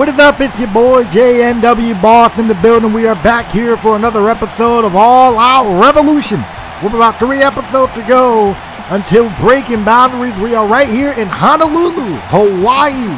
What is up? It's your boy JNW Boss in the building. We are back here for another episode of All Out Revolution. With about three episodes to go until breaking boundaries, we are right here in Honolulu, Hawaii.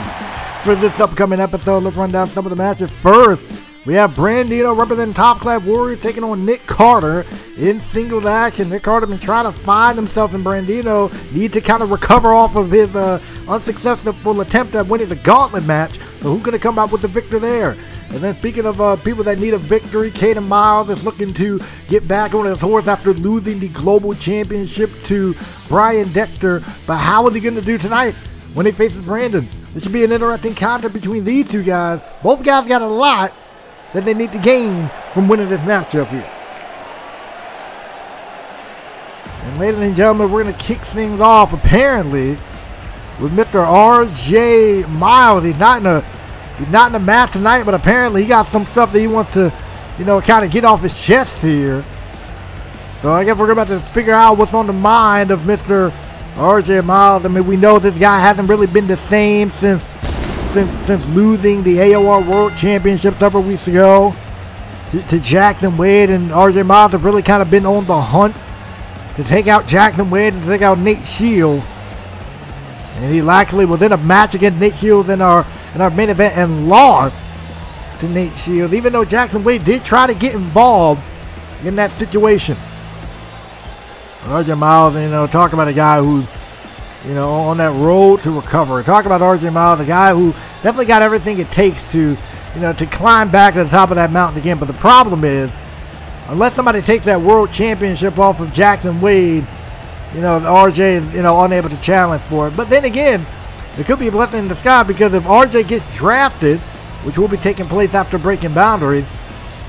For this upcoming episode, let's run down some of the matches. First, we have Brandeno representing Top Class Warrior taking on Nick Carter in singles action. Nick Carter been trying to find himself in Brandeno. Need to kind of recover off of his uh, unsuccessful attempt at winning the gauntlet match. So who's going to come out with the victor there? And then speaking of uh, people that need a victory, Kayden Miles is looking to get back on his horse after losing the global championship to Brian Dexter. But how is he going to do tonight when he faces Brandon? This should be an interesting contest between these two guys. Both guys got a lot that they need to gain from winning this matchup here. And ladies and gentlemen, we're going to kick things off apparently with Mr. R.J. Miles. He's not in a he's not in a match tonight, but apparently he got some stuff that he wants to, you know, kind of get off his chest here. So I guess we're about to figure out what's on the mind of Mr. R.J. Miles. I mean, we know this guy hasn't really been the same since since, since losing the AOR World Championship several weeks ago to, to Jackson Wade and RJ Miles have really kind of been on the hunt to take out Jackson Wade and take out Nate Shield. And he likely was in a match against Nate Shield in our in our main event and lost to Nate Shield, even though Jackson Wade did try to get involved in that situation. RJ Miles, you know, talk about a guy who's you know, on that road to recovery. Talk about RJ Miles, a guy who definitely got everything it takes to, you know, to climb back to the top of that mountain again. But the problem is, unless somebody takes that world championship off of Jackson Wade, you know, RJ is, you know, unable to challenge for it. But then again, it could be a blessing in the sky because if RJ gets drafted, which will be taking place after breaking boundaries,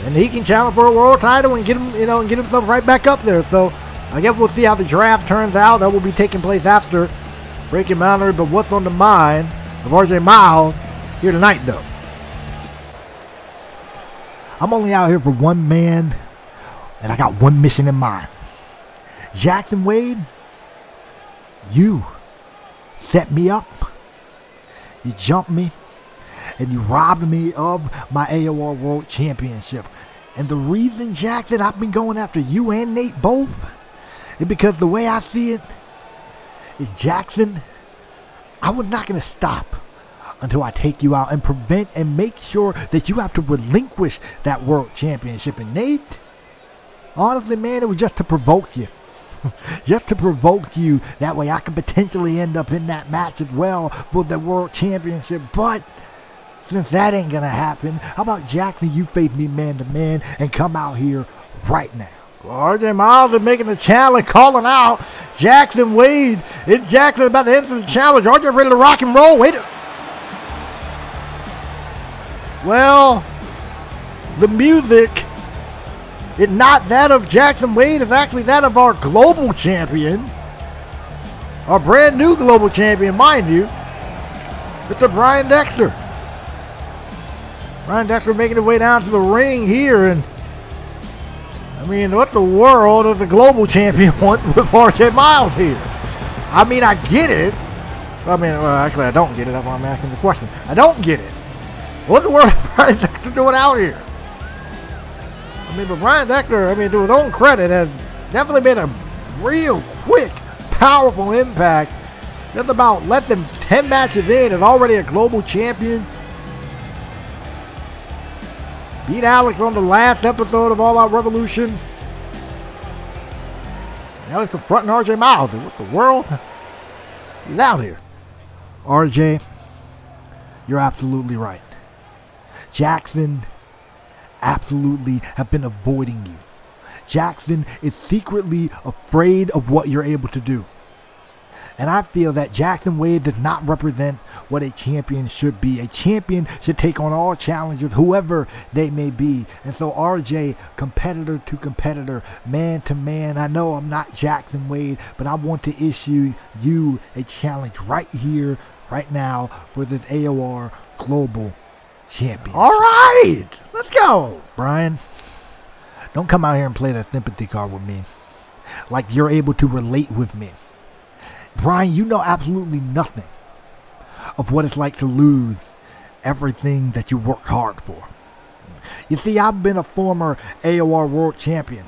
and he can challenge for a world title and get him, you know, and get himself right back up there. So I guess we'll see how the draft turns out. That will be taking place after breaking boundary, but what's on the mind of RJ Miles here tonight, though? I'm only out here for one man, and I got one mission in mind. Jackson Wade, you set me up, you jumped me, and you robbed me of my AOR World Championship. And the reason, Jack, that I've been going after you and Nate both is because the way I see it, is Jackson, I was not going to stop until I take you out and prevent and make sure that you have to relinquish that world championship. And Nate, honestly, man, it was just to provoke you. just to provoke you. That way I could potentially end up in that match as well for the world championship. But since that ain't going to happen, how about Jackson, you face me man to man and come out here right now? RJ Miles is making the challenge, calling out Jackson Wade. It's Jackson about to enter the challenge. RJ ready to rock and roll. Wait. Well, the music is not that of Jackson Wade. It's actually that of our global champion. Our brand new global champion, mind you. It's a Brian Dexter. Brian Dexter making his way down to the ring here and I mean, what the world does the global champion want with RJ Miles here? I mean, I get it. I mean, well, actually, I don't get it. That's why I'm asking the question. I don't get it. What the world is Brian Dexter doing out here? I mean, but Brian Dexter, I mean, to his own credit, has definitely been a real quick, powerful impact. Just about less than 10 matches in, is already a global champion. Beat Alex on the last episode of All Out Revolution. Now he's confronting RJ Miles. What the world? He's out here. RJ, you're absolutely right. Jackson absolutely have been avoiding you. Jackson is secretly afraid of what you're able to do. And I feel that Jackson Wade does not represent what a champion should be. A champion should take on all challengers, whoever they may be. And so, RJ, competitor to competitor, man to man, I know I'm not Jackson Wade, but I want to issue you a challenge right here, right now, for this AOR Global Champion. All right, let's go. Brian, don't come out here and play that sympathy card with me. Like you're able to relate with me. Brian, you know absolutely nothing of what it's like to lose everything that you worked hard for. You see, I've been a former AOR World Champion.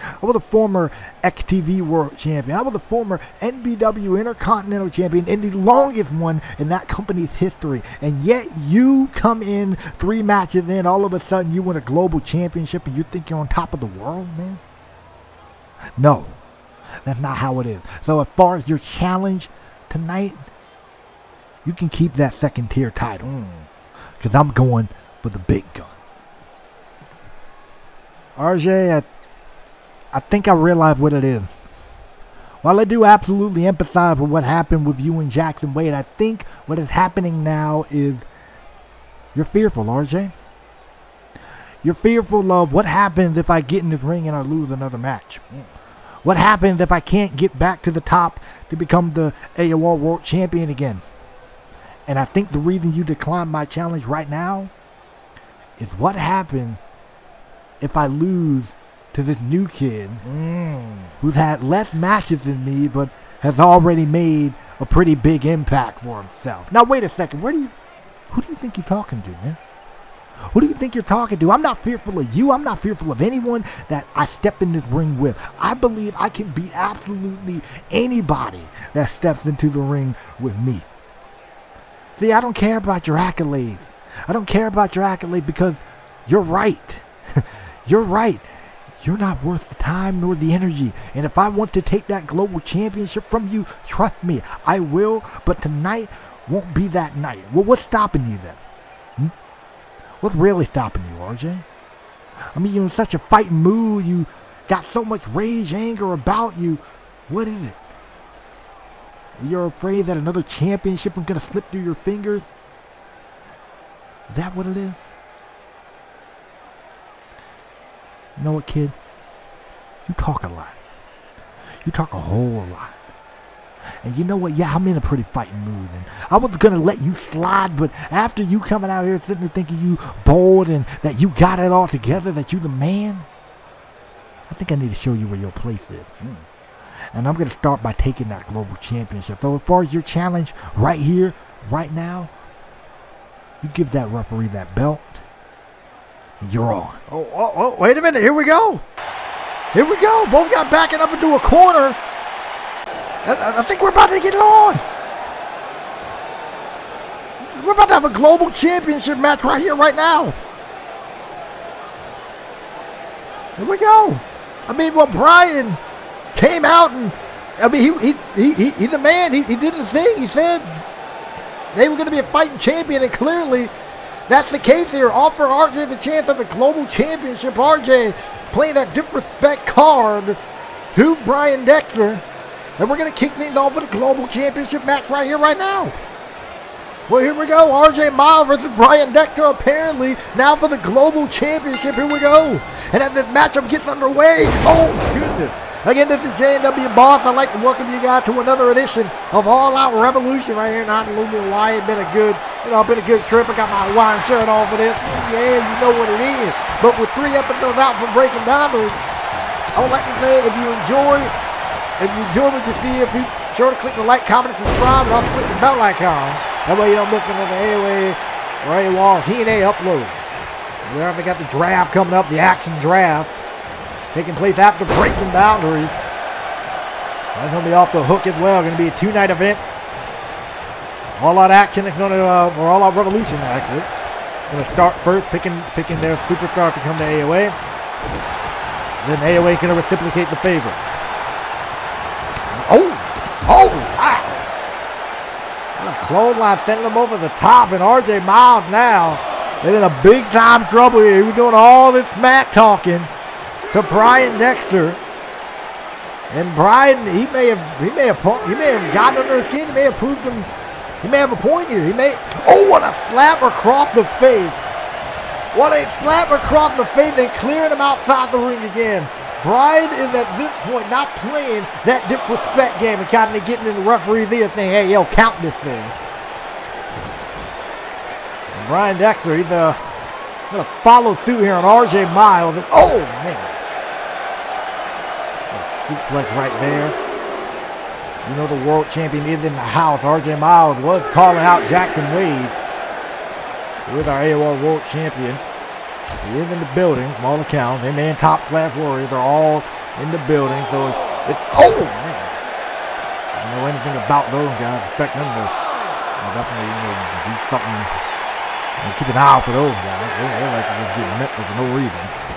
I was a former XTV World Champion. I was a former NBW Intercontinental Champion and the longest one in that company's history. And yet you come in three matches in, all of a sudden you win a global championship and you think you're on top of the world, man? No, that's not how it is. So as far as your challenge tonight, you can keep that second tier title. Mm, because I'm going for the big gun. RJ, I think I realize what it is. While I do absolutely empathize with what happened with you and Jackson Wade, I think what is happening now is you're fearful, RJ. You're fearful of what happens if I get in this ring and I lose another match. What happens if I can't get back to the top to become the AOR World Champion again? And I think the reason you decline my challenge right now is what happens if I lose to this new kid mm. who's had less matches than me, but has already made a pretty big impact for himself. Now, wait a second. Where do you, who do you think you're talking to, man? Who do you think you're talking to? I'm not fearful of you. I'm not fearful of anyone that I step in this ring with. I believe I can beat absolutely anybody that steps into the ring with me. See, I don't care about your accolades. I don't care about your accolade because you're right. you're right you're not worth the time nor the energy. And if I want to take that global championship from you, trust me, I will. But tonight won't be that night. Well, what's stopping you then? Hmm? What's really stopping you, RJ? I mean, you're in such a fighting mood. You got so much rage, anger about you. What is it? You're afraid that another championship is going to slip through your fingers? Is that what it is? You know what, kid? You talk a lot. You talk a whole lot. And you know what? Yeah, I'm in a pretty fighting mood. And I was going to let you slide, but after you coming out here sitting there thinking you bold and that you got it all together, that you the man, I think I need to show you where your place is. Hmm. And I'm going to start by taking that global championship. So as far as your challenge right here, right now, you give that referee that belt. You're on. Oh, oh, oh, wait a minute. Here we go. Here we go. Both got backing up into a corner. I, I think we're about to get it on. We're about to have a global championship match right here, right now. Here we go. I mean, well, Brian came out and, I mean, he, he, he, he's a man. He, he did the thing. He said they were going to be a fighting champion, and clearly that's the case here. Offer RJ the chance of a global championship. RJ playing that disrespect card to Brian Dexter. And we're going to kick things off with a global championship match right here, right now. Well, here we go. RJ Miles versus Brian Dexter, apparently now for the global championship. Here we go. And as this matchup gets underway, oh, goodness. Again, this is JNW Boss. I'd like to welcome you guys to another edition of All Out Revolution right here in Honolulu, Hawaii. It's been a good, you know, been a good trip. I got my wine shirt on for this. Yeah, you know what it is. But with three episodes out from Breaking Boundaries, I would like to say if you enjoy, if you enjoy what you see, if you sure to click the like, comment, and subscribe, and also click the bell icon. That way you don't miss another AOA or AWR TNA upload. We already got the draft coming up, the action draft taking place after breaking boundaries. That's going to be off the hook as well. Going to be a two-night event. All out action is going to, uh, or all out revolution actually. Going to start first, picking picking their superstar to come to AOA. Then AOA going to reciprocate the favor. Oh, oh, wow. Clothesline sending them over the top, and RJ Miles now is in a big time trouble here. He was doing all this smack talking to Brian Dexter. And Brian, he may have he may have he may have gotten under his skin. He may have proved him. He may have a point here. He may. Oh, what a slap across the face! What a slap across the face and clearing him outside the ring again. Brian is at this point not playing that disrespect game and kind of getting in the referee's ear saying, hey, yo, count this thing. And Brian Dexter, he's to follow through here on RJ Miles. And, oh, man suplex right there. You know the world champion is in the house. RJ Miles was calling out Jackson Wade. with our AOR World Champion. He is in the building from all accounts. They man top class warriors are all in the building. So it's, it's oh man. I don't know anything about those guys. Expect them to definitely you know do something. And keep an eye out for those guys. They, they're like just getting met for no reason.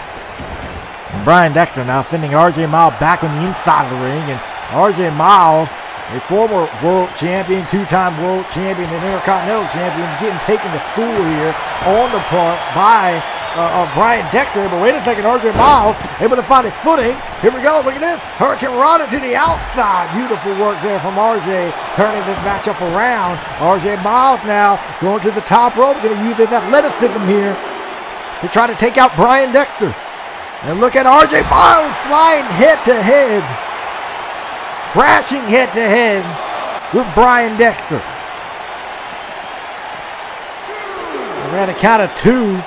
And Brian Dexter now sending RJ Miles back on the inside of the ring. And RJ Miles, a former world champion, two-time world champion, and intercontinental champion, getting taken to school here on the part by uh, uh, Brian Dexter. But wait a second, RJ Miles able to find his footing. Here we go. Look at this. Hurricanrana to the outside. Beautiful work there from RJ, turning this matchup around. RJ Miles now going to the top rope, going to use his athleticism here to try to take out Brian Dexter. And look at RJ Miles flying head to head, crashing head to head with Brian Dexter. We're at a count of two.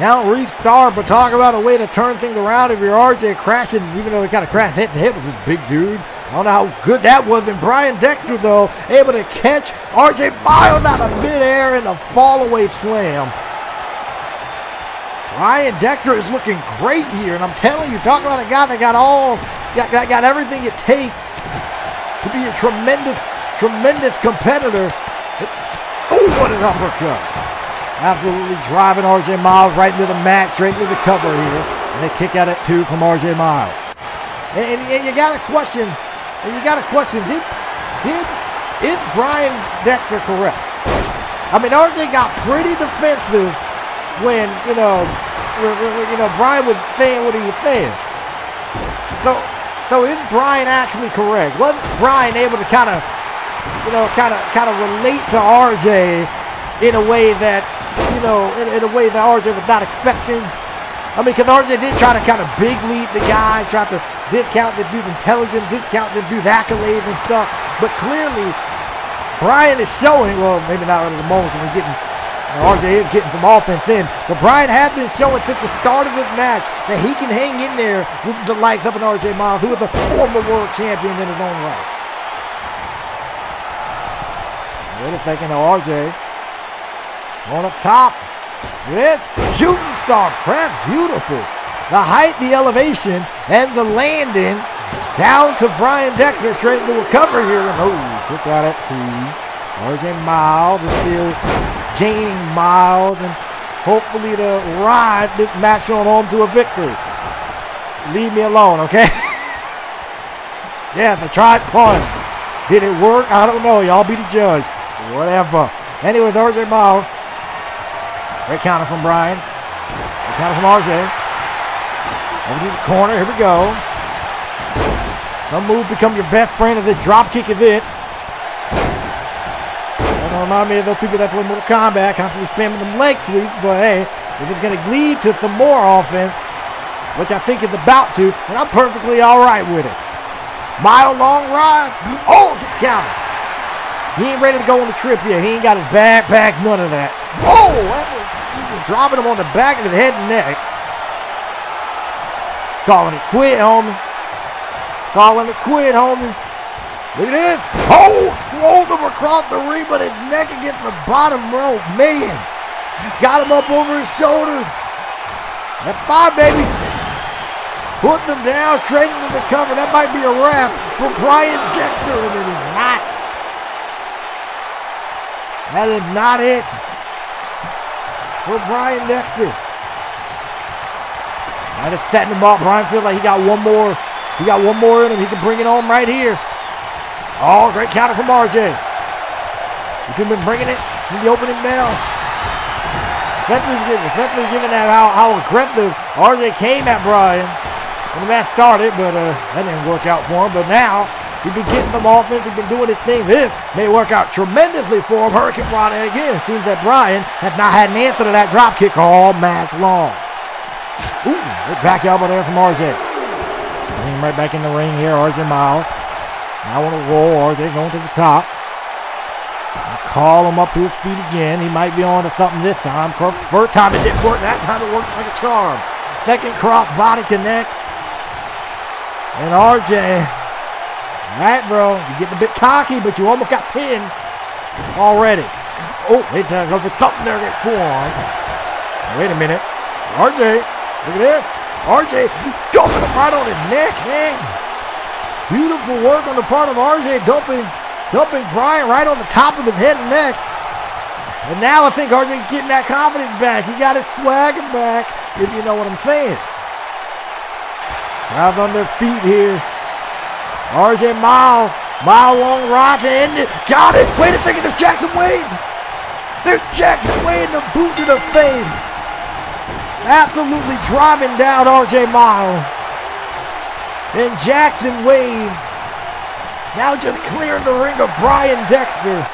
Now restart, but talk about a way to turn things around if you're RJ crashing, even though he kind of crashed head to head with this big dude. I don't know how good that was. And Brian Dexter, though, able to catch RJ Miles out of midair in a fallaway slam. Brian Dexter is looking great here, and I'm telling you, talk about a guy that got all, got, got, got everything it takes to be a tremendous, tremendous competitor. Oh, what an uppercut. Absolutely driving RJ Miles right into the mat, straight into the cover here. And they kick out at two from RJ Miles. And, and, and you got to question, and you got to question, did, did, is Brian Dexter correct? I mean, RJ got pretty defensive when, you know, when, when, you know, Brian was saying what he was saying. So, so is Brian actually correct? Was Brian able to kind of, you know, kind of, kind of relate to RJ in a way that you know, in, in, a way that RJ was not expecting. I mean, because RJ did try to kind of big lead the guy, try to discount the dude's intelligence, discount the dude's accolades and stuff. But clearly, Brian is showing, well, maybe not at the moment when we're getting, uh, RJ is getting some offense in, but Brian has been showing since the start of this match that he can hang in there with the likes of an RJ Miles, who is a former world champion in his own right. Wait a second, RJ on up top. With shooting star press. Beautiful. The height, the elevation, and the landing down to Brian Dexter straight into a cover here. And oh, took out at two. RJ Miles is still gaining miles and hopefully to ride this match on home to a victory. Leave me alone, okay? yeah, the tried pun. Did it work? I don't know. Y'all be the judge. Whatever. Anyway, RJ Miles Great counter from Brian. Great counter from RJ. Over to the corner. Here we go. Some move become your best friend if this drop kick it. Remind me of those people that play Mortal Kombat, constantly spamming them leg sweeps, but hey, if it's going to lead to some more offense, which I think is about to, then I'm perfectly all right with it. Mile long ride. Oh, counter. He ain't ready to go on the trip yet. He ain't got his backpack, none of that. Oh, that was dropping him on the back of the head and neck. Calling it quit, homie. Calling it quit, homie. Look at this. Oh, throws him across the ring, but his neck against the bottom rope. Man. Got him up over his shoulder. That five, baby. Put him down straight into the cover. That might be a wrap for Brian Dexter, and it is not. That is not it for Brian Dexter. Might have setting him up. Brian feels like he got one more. He got one more in him. He can bring it home right here. Oh, great counter from RJ. He's been bringing it from the opening bell. Especially giving, that how, how aggressive RJ came at Brian when the match started, but uh, that didn't work out for him. But now He's been getting them offense. He's been doing his thing. This may work out tremendously for him. Hurricanrana again. It seems that Brian has not had an answer to that drop kick all match long. Ooh, back elbow there from RJ. Bring right back in the ring here. RJ Miles. Now on a roll. RJ going to the top. Call him up to his feet again. He might be on to something this time. First time it didn't work. That time it worked like a charm. Second cross body connect. And RJ all right, bro. You're getting a bit cocky, but you almost got pinned already. Oh, wait. There's something there get on. Wait a minute. RJ, look at this. RJ dumping him right on his neck, man. Beautiful work on the part of RJ dumping, dumping Bryan right on the top of his head and neck. And now I think RJ's getting that confidence back. He got his swagger back, if you know what I'm saying. Crowds on their feet here. RJ Mile, mile long ride to end it. Got it. Wait a second, there's Jackson Wade. There's Jackson Wade in the boot to the face. Absolutely driving down RJ Mile. And Jackson Wade now just clearing the ring of Brian Dexter.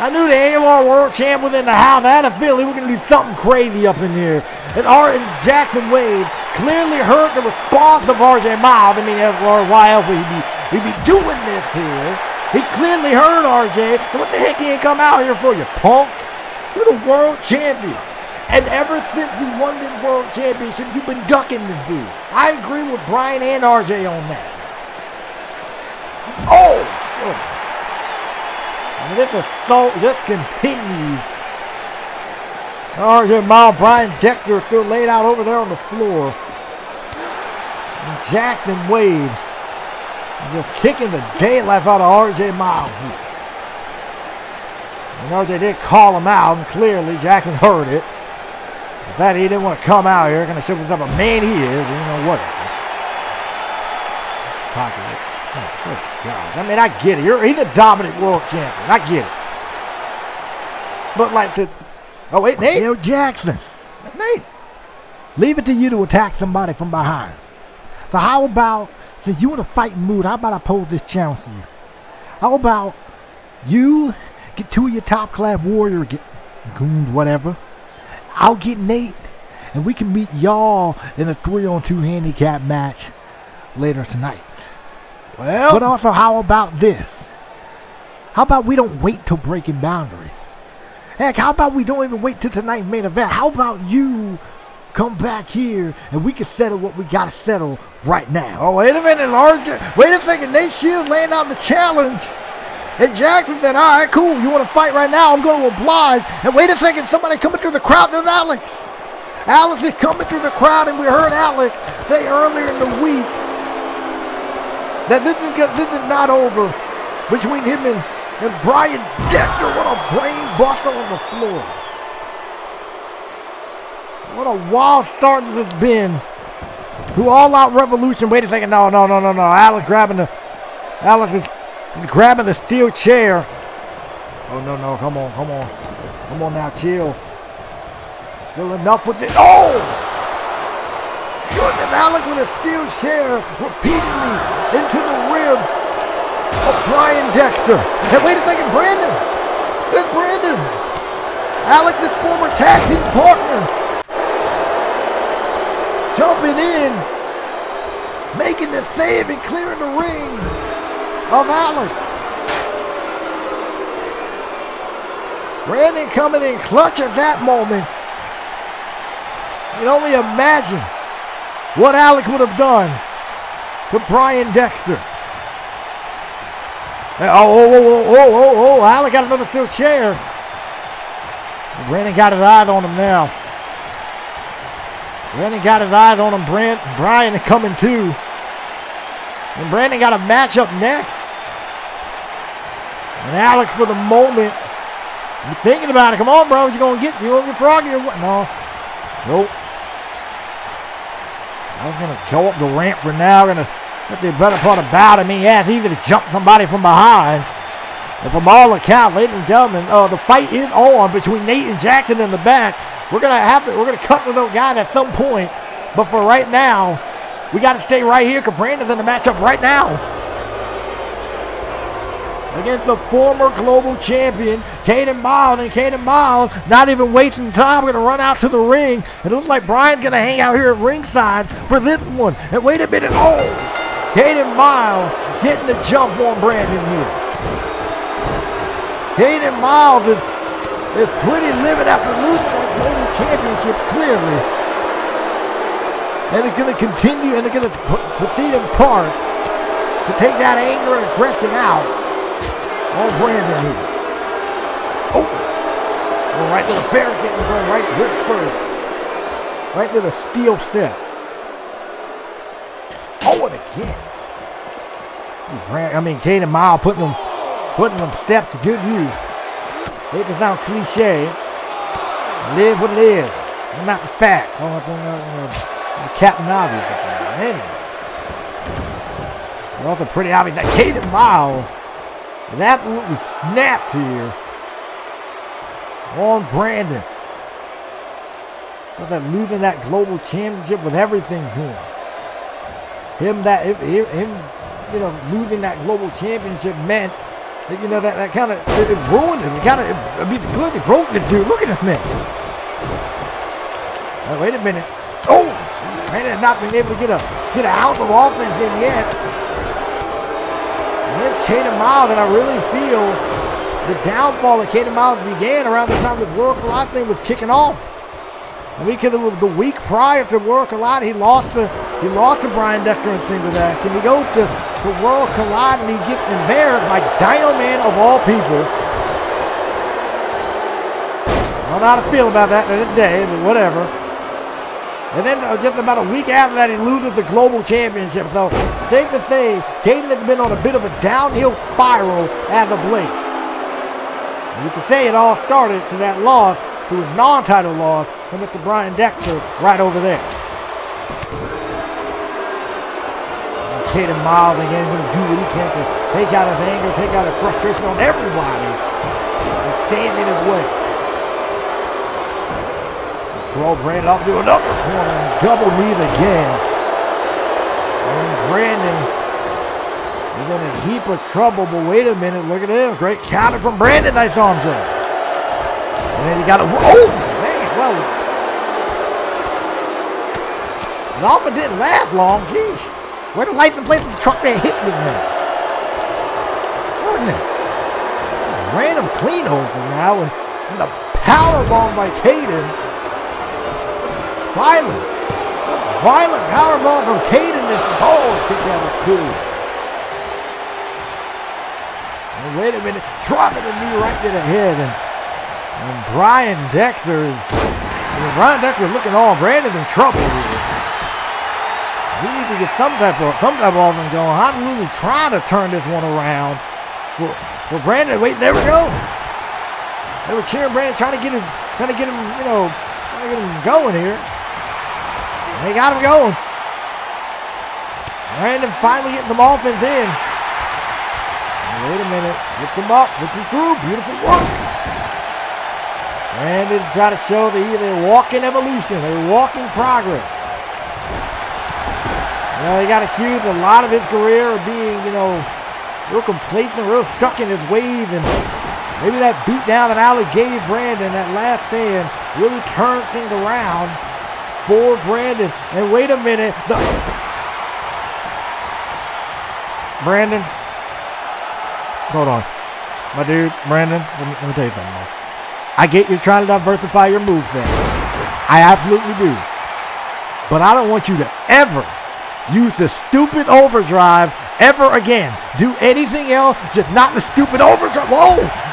I knew the AOR World Champ was in the house. I had a feeling we were going to do something crazy up in here. And Art and Jackson Wade clearly heard the response of RJ Miles. I mean, why else would he be, he'd be doing this here? He clearly heard RJ. What the heck he ain't come out here for, you punk? You're the world champion. And ever since you won this world championship, you've been ducking this dude. I agree with Brian and RJ on that. Oh! oh. And this assault just continues. RJ Miles, Brian Dexter still laid out over there on the floor. And Jackson Wade just kicking the daylight out of RJ Miles. And RJ did call him out, and clearly Jackson heard it. Fact, he didn't want to come out here, gonna show himself a man he is, you know what. Pocket it. Oh, good God. I mean, I get it. You're, he's a dominant world champion. I get it. But like the Oh wait, Nate. Yo, Jackson. Nate. Leave it to you to attack somebody from behind. So how about since you're in a fighting mood, how about I pose this challenge to you? How about you get two of your top class warrior get goons, whatever. I'll get Nate, and we can meet y'all in a three-on-two handicap match later tonight. Well, but also, how about this? How about we don't wait till breaking boundary? Heck, how about we don't even wait till tonight's main event? How about you come back here and we can settle what we gotta settle right now? Oh, wait a minute, Larger. Wait a second. Nate Shields laying out the challenge. And Jackson said, all right, cool. You want to fight right now? I'm going to oblige. And wait a second. Somebody coming through the crowd. There's Alex. Alex is coming through the crowd, and we heard Alex say earlier in the week that this is, this is not over between him and, and Brian Dexter. What a brain buster on the floor. What a wild start this has been. Who all out revolution. Wait a second. No, no, no, no, no. Alex grabbing the. Alex is grabbing the steel chair. Oh, no, no. Come on, come on. Come on now, chill. Still enough with it. Oh! Goodness, Alec with a steel chair repeatedly into the rib of Brian Dexter. And wait a second, Brandon. It's Brandon. Alec, his former tag team partner. Jumping in. Making the save and clearing the ring of Allen. Randy coming in clutch at that moment. You can only imagine what Alec would have done to Brian Dexter. Uh, oh, oh, oh, oh, oh, oh, oh, oh Alec got another steel chair. Brandon got his eyes on him now. Brandon got his eyes on him. Brent, Bryan coming too. And Brandon got a match up next. And Alex, for the moment, you thinking about it. Come on, bro. You're gonna get you gonna get froggy or what? No. Nope. I'm gonna go up the ramp for now. Gonna get the better part about it. I mean, yeah, it's easy to jump somebody from behind. And from all accounts, ladies and gentlemen, uh, the fight is on between Nate and Jackson in the back. We're gonna have to we're gonna cut to those guys at some point. But for right now, we gotta stay right here because Brandon's in the matchup right now against the former global champion, Kayden Miles. And Kayden Miles, not even wasting time, going to run out to the ring. It looks like Bryan's going to hang out here at ringside for this one. And wait a minute. Oh, Kayden Miles getting the jump on Brandon here. Kayden Miles is, is pretty livid after losing that global championship, clearly. And it's going to continue and they're going to proceed in part to take that anger and aggression out on Brandon oh. here. Going right to the barricade and going right here first. Right to the steel step. Oh, and again. I mean, Kayden Mile putting them, putting them steps to good use. It is sound cliche. Live what it is. Not the fact. Oh, I'm not the Captain Obvious. Anyway. It's also pretty obvious that Kayden Miles is absolutely snapped here on Brandon. But that losing that global championship with everything him. Him that him, him you know losing that global championship meant that you know that, that kind of it, it, ruined him. It kind of I mean it broke the dude. Look at this man. Now, wait a minute. Oh, Brandon not been able to get a get an ounce of offense in yet. And Kayden Miles, and I really feel the downfall of Kayden Miles began around the time the World Collide thing was kicking off. I mean, because the week prior to World Collide, he lost to he lost to Brian Dexter in singles action. He goes to the World Collide and he gets embarrassed by Dino Man of all people. I don't know how to feel about that today, but whatever. And then uh, just about a week after that, he loses the global championship. So safe to say, Kayden has been on a bit of a downhill spiral as of late. And you can say it all started to that loss, to a non-title loss, and Mr. Brian Dexter right over there. Kayden Miles again going to do what he can to take out his anger, take out his frustration on everybody. And stand in his way. Bro Brandon off to another corner and double knees again. And Brandon is in a heap of trouble, but wait a minute, look at this. Great counter from Brandon, nice arm drag. And then he got a, oh, man, well. The offer didn't last long, geez. Where the license plate of the truck that hit this man? Goodness. Random clean over now, and, and the power bomb by Kayden. Violent. Violent power bomb from Kayden, and oh, kick out of two. And wait a minute, dropping the knee right to the head, and, and Brian Dexter is, mean, Brian Dexter is looking on. Brandon's in trouble here. We need to get some type of some type of offense going. Honolulu trying to turn this one around. For, for Brandon, wait, there we go. They were cheering Brandon, trying to get him, trying to get him, you know, to get him going here. They got him going. Brandon finally getting some offense in. Wait a minute, lift him up, lift him through, beautiful work. Brandon trying to show that he's a walking evolution, a walking progress. You know, he got accused a lot of his career of being, you know, real complacent, real stuck in his ways, and maybe that beat down that Ali gave Brandon that last stand really turned things around for Brandon. And wait a minute, the Brandon, hold on, my dude, Brandon. Let me, let me tell you something. I get you're trying to diversify your moveset. I absolutely do. But I don't want you to ever use the stupid overdrive ever again. Do anything else, just not the stupid overdrive. Whoa!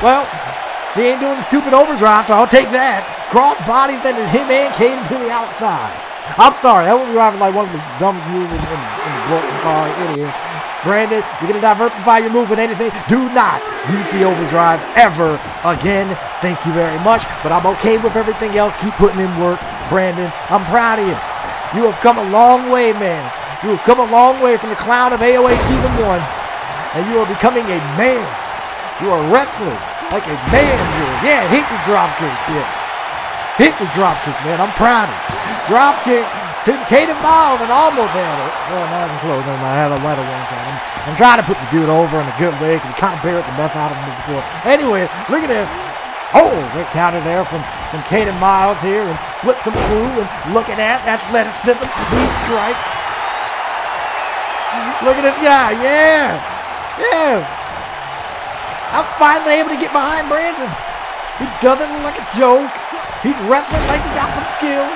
Well, he ain't doing the stupid overdrive, so I'll take that. Cross body, then him and Kayden to the outside. I'm sorry, that was driving like one of the dumbest moves in, in, the broken car. Idiot. Brandon, you're to diversify your move with anything. Do not use the overdrive ever again. Thank you very much. But I'm okay with everything else. Keep putting in work. Brandon, I'm proud of you. You have come a long way, man. You have come a long way from the clown of AOA Season 1. And you are becoming a man. You are wrestling like a man would. Yeah, hit the drop kick. Yeah. Hit the drop kick, man. I'm proud of you. Drop kick to Kayden Miles and almost had it. Well, not even close. No, I had a letter one time. I'm, I'm trying to put the dude over in a good way because kind of buried the mess out of him before. Anyway, look at this. Oh, great counter there from, from Kayden Miles here and flipped him through and look at that. That's athleticism. Knee strike. Look at it. Yeah, Yeah. Yeah. I'm finally able to get behind Brandon. He doesn't look like a joke. He's wrestling like he's got some skill.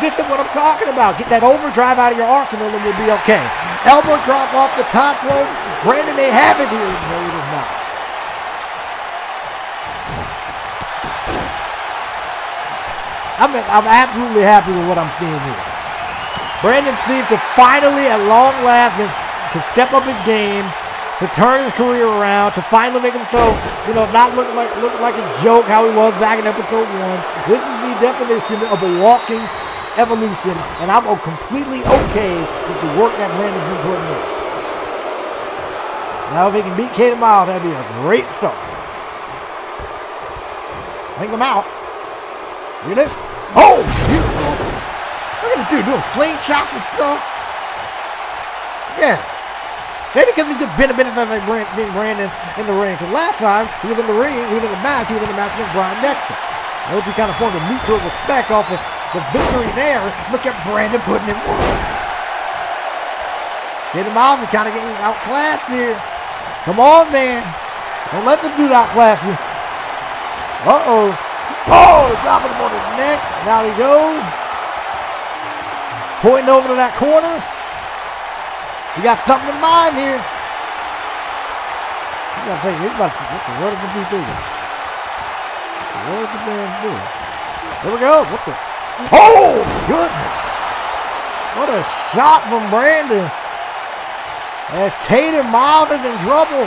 This is what I'm talking about. Get that overdrive out of your arsenal and we'll be okay. Elbow drop off the top rope. Brandon, they have it here. No, it is not. I'm, I'm absolutely happy with what I'm seeing here. Brandon seems to finally, at long last, to step up his game, to turn his career around, to finally make himself, you know, not look like look like a joke how he was back in episode one. This is the definition of a walking evolution, and I'm completely okay with the work that Brandon's been putting in. Now, if he can beat Kayden Miles, that'd be a great start. Take them out. Look at this. Oh, beautiful. Look at this dude doing slingshots and stuff. Yeah. Maybe because he just been a bit of like Brandon in the ring. Because last time he was in the ring, he was in the match, he was in the match against Brian Dexter. I hope he kind of formed a mutual respect off of the victory there. Look at Brandon putting in work. Get him off and kind of getting outclassed here. Come on, man. Don't let them do outclass you. Uh-oh. Oh, dropping him on his neck. Now he goes. Pointing over to that corner. You got something in mind here. You got to think, about to, what the be thinking? What is the man doing? There we go. What the? Oh, goodness. What a shot from Brandon. As Kayden Miles is in trouble.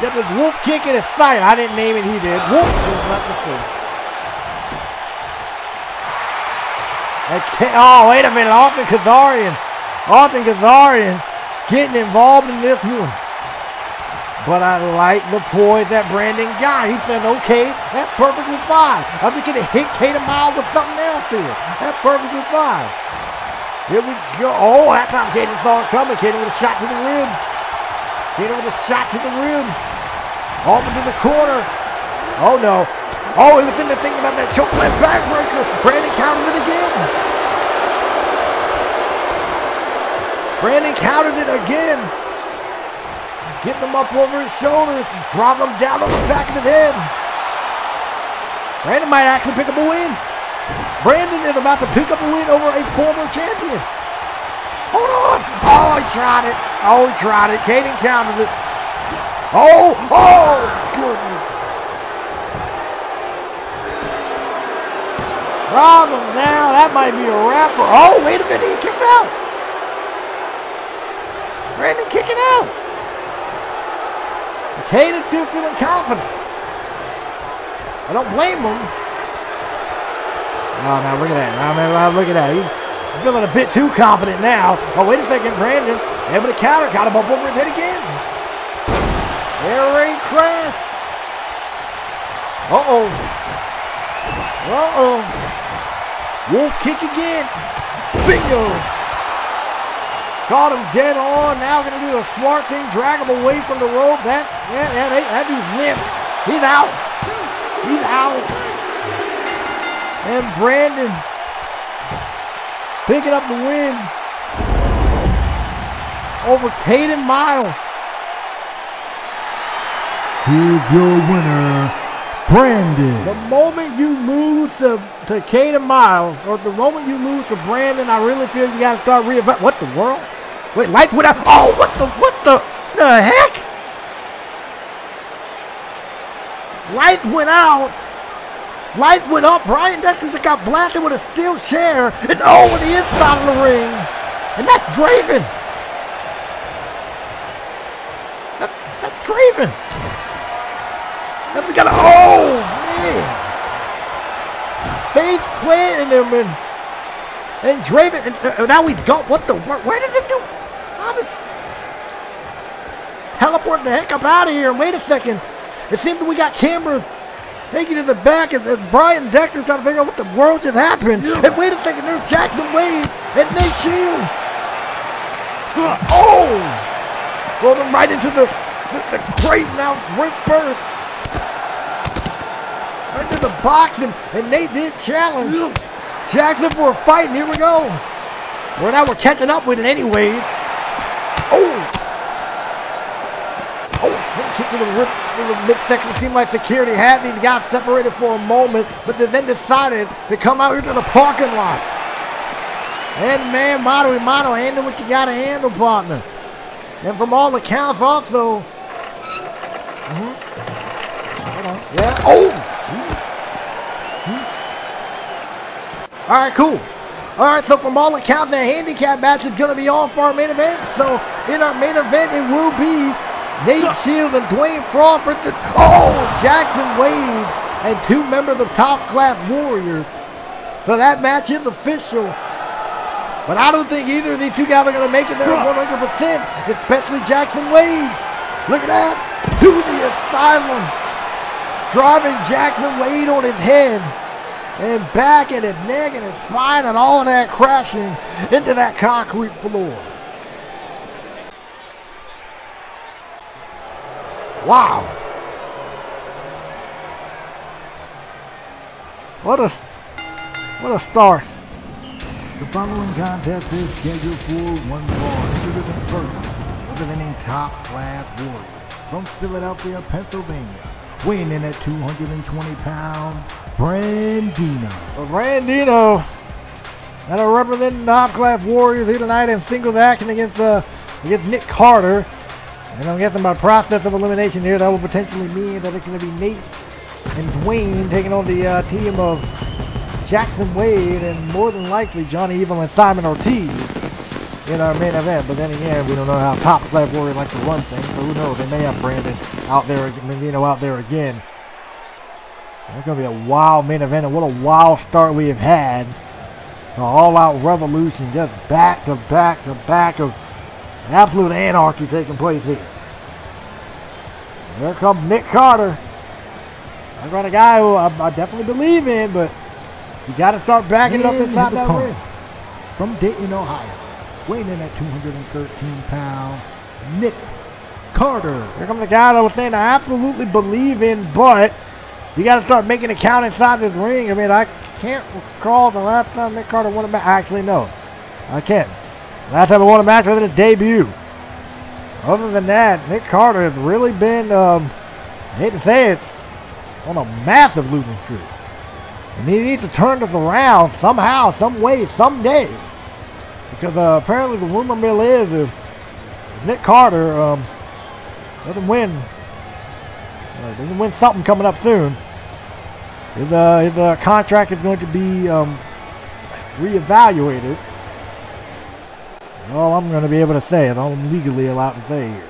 Get this wolf kick in his sight. I didn't name it, he did. Wolf was not the first. Oh, wait a minute. Austin Kazarian. Austin Kazarian getting involved in this one. But I like the poise that Brandon got. He said, okay, that's perfectly fine. I'm just going to hit Kayden Miles with something else here. That's perfectly fine. Here we go. Oh, that time Kayden saw it coming. Kayden with a shot to the rim. Kayden with a shot to the rim. Off into the corner. Oh, no. Oh, in the thing about that choke leg backbreaker. Brandon countered it again. Brandon countered it again. Get them up over his shoulder. Drop them down on the back of his head. Brandon might actually pick up a win. Brandon is about to pick up a win over a former champion. Hold on. Oh, he tried it. Oh, he tried it. Kayden countered it. Oh, oh, goodness. Him down. That might be a wrap. Oh, wait a minute. He kicked out. Brandon kicking out. Kayden still feeling confident. I don't blame him. Oh, now look at that. I mean, uh, look at that. He's feeling a bit too confident now. Oh, wait a second. Brandon able to counter. Got him up over his head again. Air raid crash. Uh-oh. Uh-oh. Wolf kick again. Bingo. Caught him dead on. Now going to do a smart thing. Drag him away from the rope. That, yeah, that, that dude's limp. He's out. He's out. And Brandon picking up the win over Kayden Miles. Here's your winner, Brandon. The moment you lose to, to Kayden Miles, or the moment you lose to Brandon, I really feel you got to start reevaluating. What the world? Wait, lights went out. Oh, what the, what the, the heck? Lights went out. Lights went up. Brian Dexter just got blasted with a steel chair. And oh, on the inside of the ring. And that's Draven. That's, that's Draven. That's got a, oh, man. Bates planting him and, and Draven, and uh, now we've got, what the, where, where did it do? How did, teleport the heck up out of here. Wait a second. It seems we got cameras taking to the back, and, and Brian Dexter's trying to figure out what the world just happened. Yeah. And wait a second, there's Jackson Wade and Nate Shield. Oh! Rolled him right into the, the, the crate now, great birth. Into the box, and, and Nate did challenge. Jackson for a fight, and here we go. Well, now we're catching up with it anyways. Oh! Oh, kick to the rip in the midsection. It seemed like security had these guys separated for a moment, but they then decided to come out here to the parking lot. And man, mano a mano, handle what you got to handle, partner. And from all accounts, also. Mm-hmm. Yeah. Oh! All right, cool. All right, so from all accounts, the handicap match is going to be on for our main event. So in our main event, it will be Nate Shields and Dwayne versus, oh, Jackson Wade and two members of Top Class Warriors. So that match is official. But I don't think either of these two guys are going to make it there 100%, especially Jackson Wade. Look at that. To the asylum. Driving Jackson Wade on his head and back and his neck and his spine and all of that crashing into that concrete floor. Wow. What a what a start. The following contest is scheduled for one more Division first, representing top class warriors from Philadelphia, Pennsylvania, weighing in at 220 pounds, Brandeno. Brandeno and a representing top class warriors here tonight in singles action against uh, against Nick Carter. And I'm guessing by process of elimination here, that will potentially mean that it's going to be Nate and Dwayne taking on the uh, team of Jackson Wade and more than likely Johnny Evil and Simon Ortiz in our main event. But then again, we don't know how top class warriors like to run things, so who knows? They may have Brandon out there, know, out there again. It's going to be a wild main event, and what a wild start we have had. An all-out revolution, just back to back to back of absolute anarchy taking place here. There comes Nick Carter. I've got a guy who I, I definitely believe in, but you got to start backing it up inside that ring. From Dayton, Ohio, weighing in at 213 pounds, Nick Carter. Here comes the guy that I was saying I absolutely believe in, but you got to start making it count inside this ring. I mean, I can't recall the last time Nick Carter won a match. Actually, no, I can't. Last time he won a match was in his debut. Other than that, Nick Carter has really been, um, I hate to say it, on a massive losing streak. And he needs to turn this around somehow, some way, someday. Because uh, apparently the rumor mill is if Nick Carter um, doesn't win, uh, doesn't win something coming up soon, his, uh, uh, contract is going to be um, reevaluated. All I'm going to be able to say is all I'm legally allowed to say here.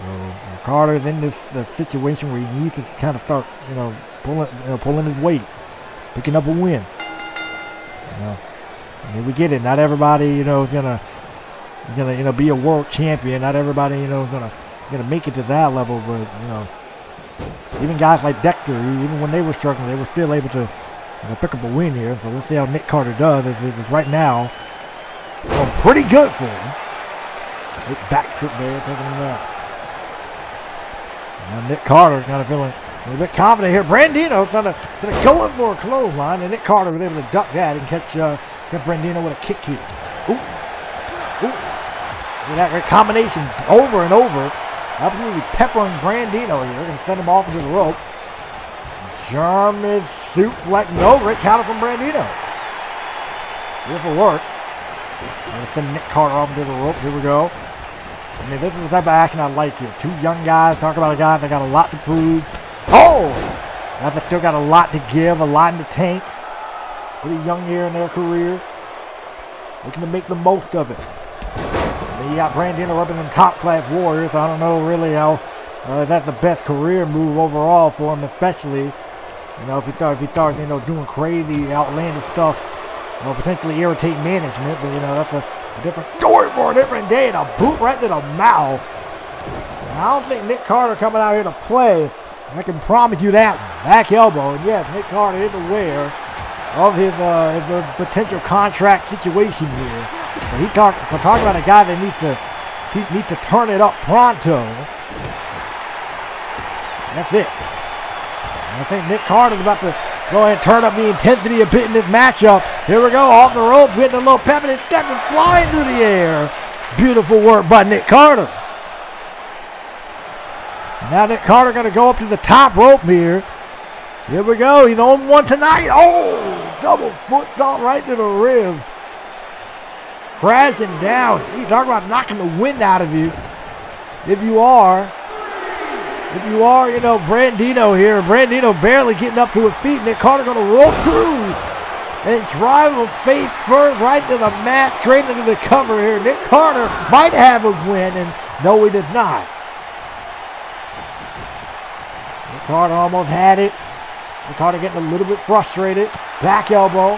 So, Carter's in this uh, situation where he needs to kind of start, you know, pulling, you know, pulling his weight, picking up a win. You know, I mean, we get it. Not everybody, you know, is gonna, gonna, you know, be a world champion. Not everybody, you know, is gonna, gonna make it to that level. But you know, even guys like Dexter, even when they were struggling, they were still able to pick up a win here. So let's see how Nick Carter does. Right now, pretty good for him. Big back trip there, taking him out. Now Nick Carter kind of feeling a little bit confident here. Brandeno kind of, kind of going for a clothesline, and Nick Carter was able to duck that and catch, uh, Brandeno with a kick here. Ooh. Ooh. That combination over and over. Absolutely peppering Brandeno here. Going to send him off into the rope. German soup suplex. No, great counter from Brandeno. Beautiful work. Going to send Nick Carter off into the ropes. Here we go. I mean, this is the type of action I like here. Two young guys, talk about a guy that got a lot to prove. Oh! That still got a lot to give, a lot in the tank. Pretty young here in their career. Looking to make the most of it. You got Brandeno up in the top class Warriors. I don't know really how uh, that's the best career move overall for him, especially, you know, if he starts, if he starts, you know, doing crazy, outlandish stuff, you know, potentially irritate management. But you know, that's a, a different story for a different day. And a boot right to the mouth. I don't think Nick Carter coming out here to play. I can promise you that. Back elbow. And yes, Nick Carter is aware of his, uh, his uh, potential contract situation here. But he talk, we're talking about a guy that needs to needs to turn it up pronto. That's it. And I think Nick Carter's about to go ahead and turn up the intensity a bit in this matchup. Here we go, off the rope, getting a little pep and step and flying through the air. Beautiful work by Nick Carter. Now Nick Carter going to go up to the top rope here. Here we go. He's on one tonight. Oh, double foot right to the rib. Crashing down. He's talking about knocking the wind out of you. If you are, if you are, you know, Brandeno here. Brandeno barely getting up to his feet. Nick Carter going to roll through. and drive him face first right to the mat, straight into the cover here. Nick Carter might have a win, and no, he did not. Nick Carter almost had it. Nick Carter getting a little bit frustrated. Back elbow.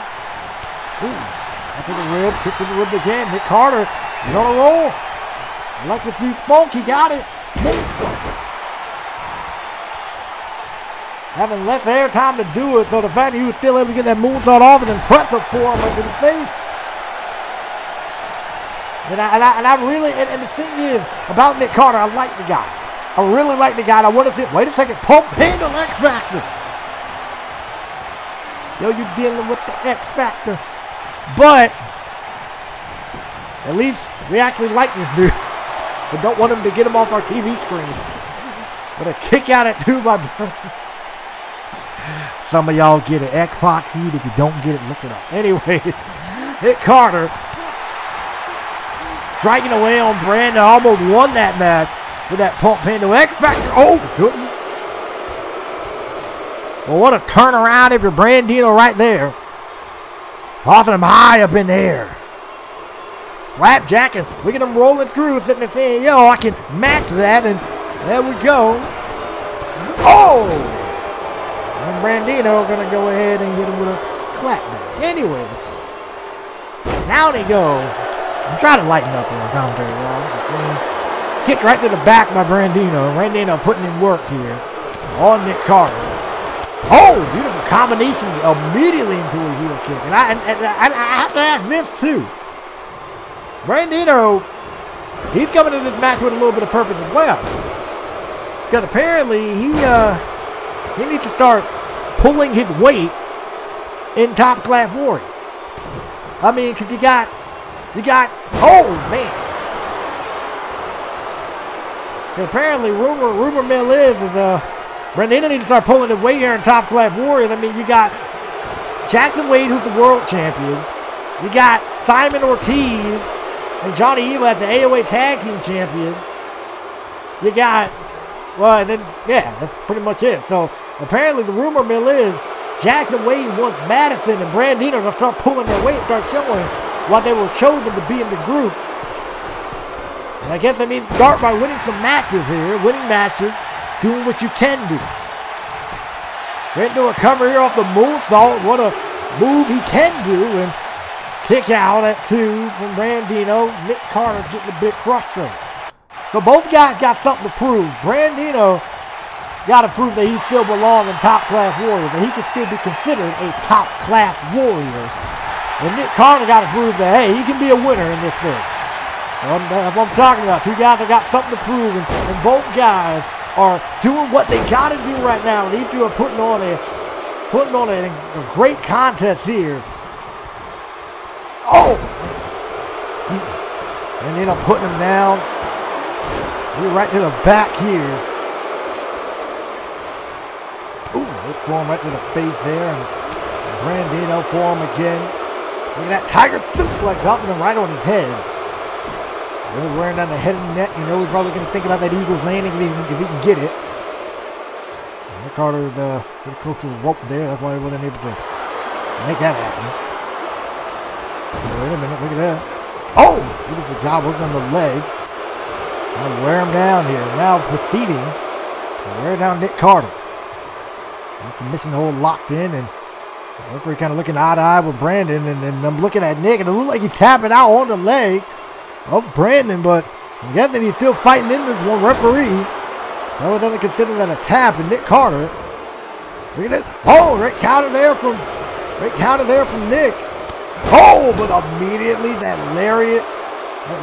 Ooh, back to the rib, kick to the rib again. Nick Carter is on a roll. Like with Beef Funk, he got it. Having less air time to do it, so the fact that he was still able to get that moonsault off is impressive for him into the face. And I, and I, and I really, and, and, the thing is, about Nick Carter, I like the guy. I really like the guy. I want to say, wait a second, pump handle X Factor. Yo, you're dealing with the X Factor. But, at least we actually like this dude. We don't want him to get him off our TV screen. But a kick out at two, brother. Some of y'all get it. Xbox Heat. If you don't get it, look it up. Anyway, Nick Carter striking away on Brandon. Almost won that match with that pump handle. X Factor. Oh, goodness. Well, what a turnaround if you're Brandeno right there. Tossing him high up in the air. Flapjack and look at him rolling through, sitting there yo, I can match that. And there we go. Oh! And Brandeno to go ahead and hit him with a clapback. Anyway, down he goes. I'm trying to lighten up on the commentary, y'all. Kick right to the back by Brandeno. Brandeno putting in work here on Nick Carter. Oh, beautiful combination immediately into a heel kick. And I, and, and, I have to ask this too. Brandeno, he's coming into this match with a little bit of purpose as well. Because apparently he uh he needs to start pulling his weight in top class warrior. I mean, because you got, you got, oh man. And apparently, rumor rumor mill is, is uh, Brandon needs to start pulling his weight here in top class warriors. I mean, you got Jackson Wade, who's the world champion. You got Simon Ortiz and Johnny as the AOA Tag Team champion. You got well, and then, yeah, that's pretty much it. So apparently the rumor mill is Jackson Wade wants Madison and Brandeno to start pulling their weight, start showing why they were chosen to be in the group. And I guess I mean start by winning some matches here, winning matches, doing what you can do. Went into a cover here off the moonsault. What a move he can do. And kick out at two from Brandeno. Nick Carter getting a bit frustrated. So both guys got something to prove. Brandeno got to prove that he still belongs in top class warriors, that he can still be considered a top class warrior. And Nick Carter got to prove that, hey, he can be a winner in this thing. So that's uh, what I'm talking about. Two guys that got something to prove, and, and both guys are doing what they got to do right now. These two are putting on a putting on a, a great contest here. Oh! And then I'm putting him down. You're right to the back here. Ooh, look for him right to the face there. And Brandeno for him again. Look at that Tiger suplex dropping him right on his head. Really wearing down the head and neck. You know he's probably going to think about that Eagles landing if he, if he can get it. And Nick Carter uh, pretty close to the rope there. That's why he wasn't able to make that happen. Wait a minute, look at that. Oh, beautiful job working on the leg. Gonna wear him down here. Now proceeding to wear down Nick Carter. That's the mission hole locked in and referee kind of looking eye to eye with Brandon and, and I'm looking at Nick and it looked like he's tapping out on the leg of Brandon, but I'm guessing he's still fighting in this one referee. That was doesn't consider that a tap and Nick Carter. Look at this. Oh, great counter there from great counter there from Nick. Oh, but immediately that lariat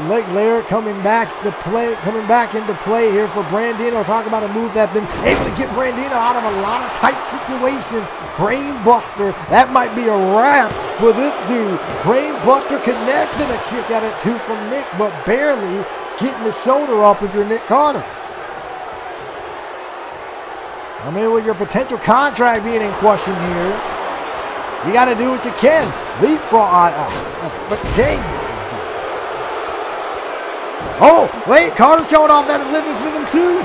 leg layer coming back to play, coming back into play here for Brandeno. Talk about a move that's been able to get Brandeno out of a lot of tight situations. Brain Buster, that might be a wrap for this dude. Brain Buster connects a kick at it too from Nick, but barely getting the shoulder up if you're Nick Carter. I mean, with your potential contract being in question here, you got to do what you can. Leapfrog, uh, uh, but dang Oh, wait, Carter showing off that athleticism too.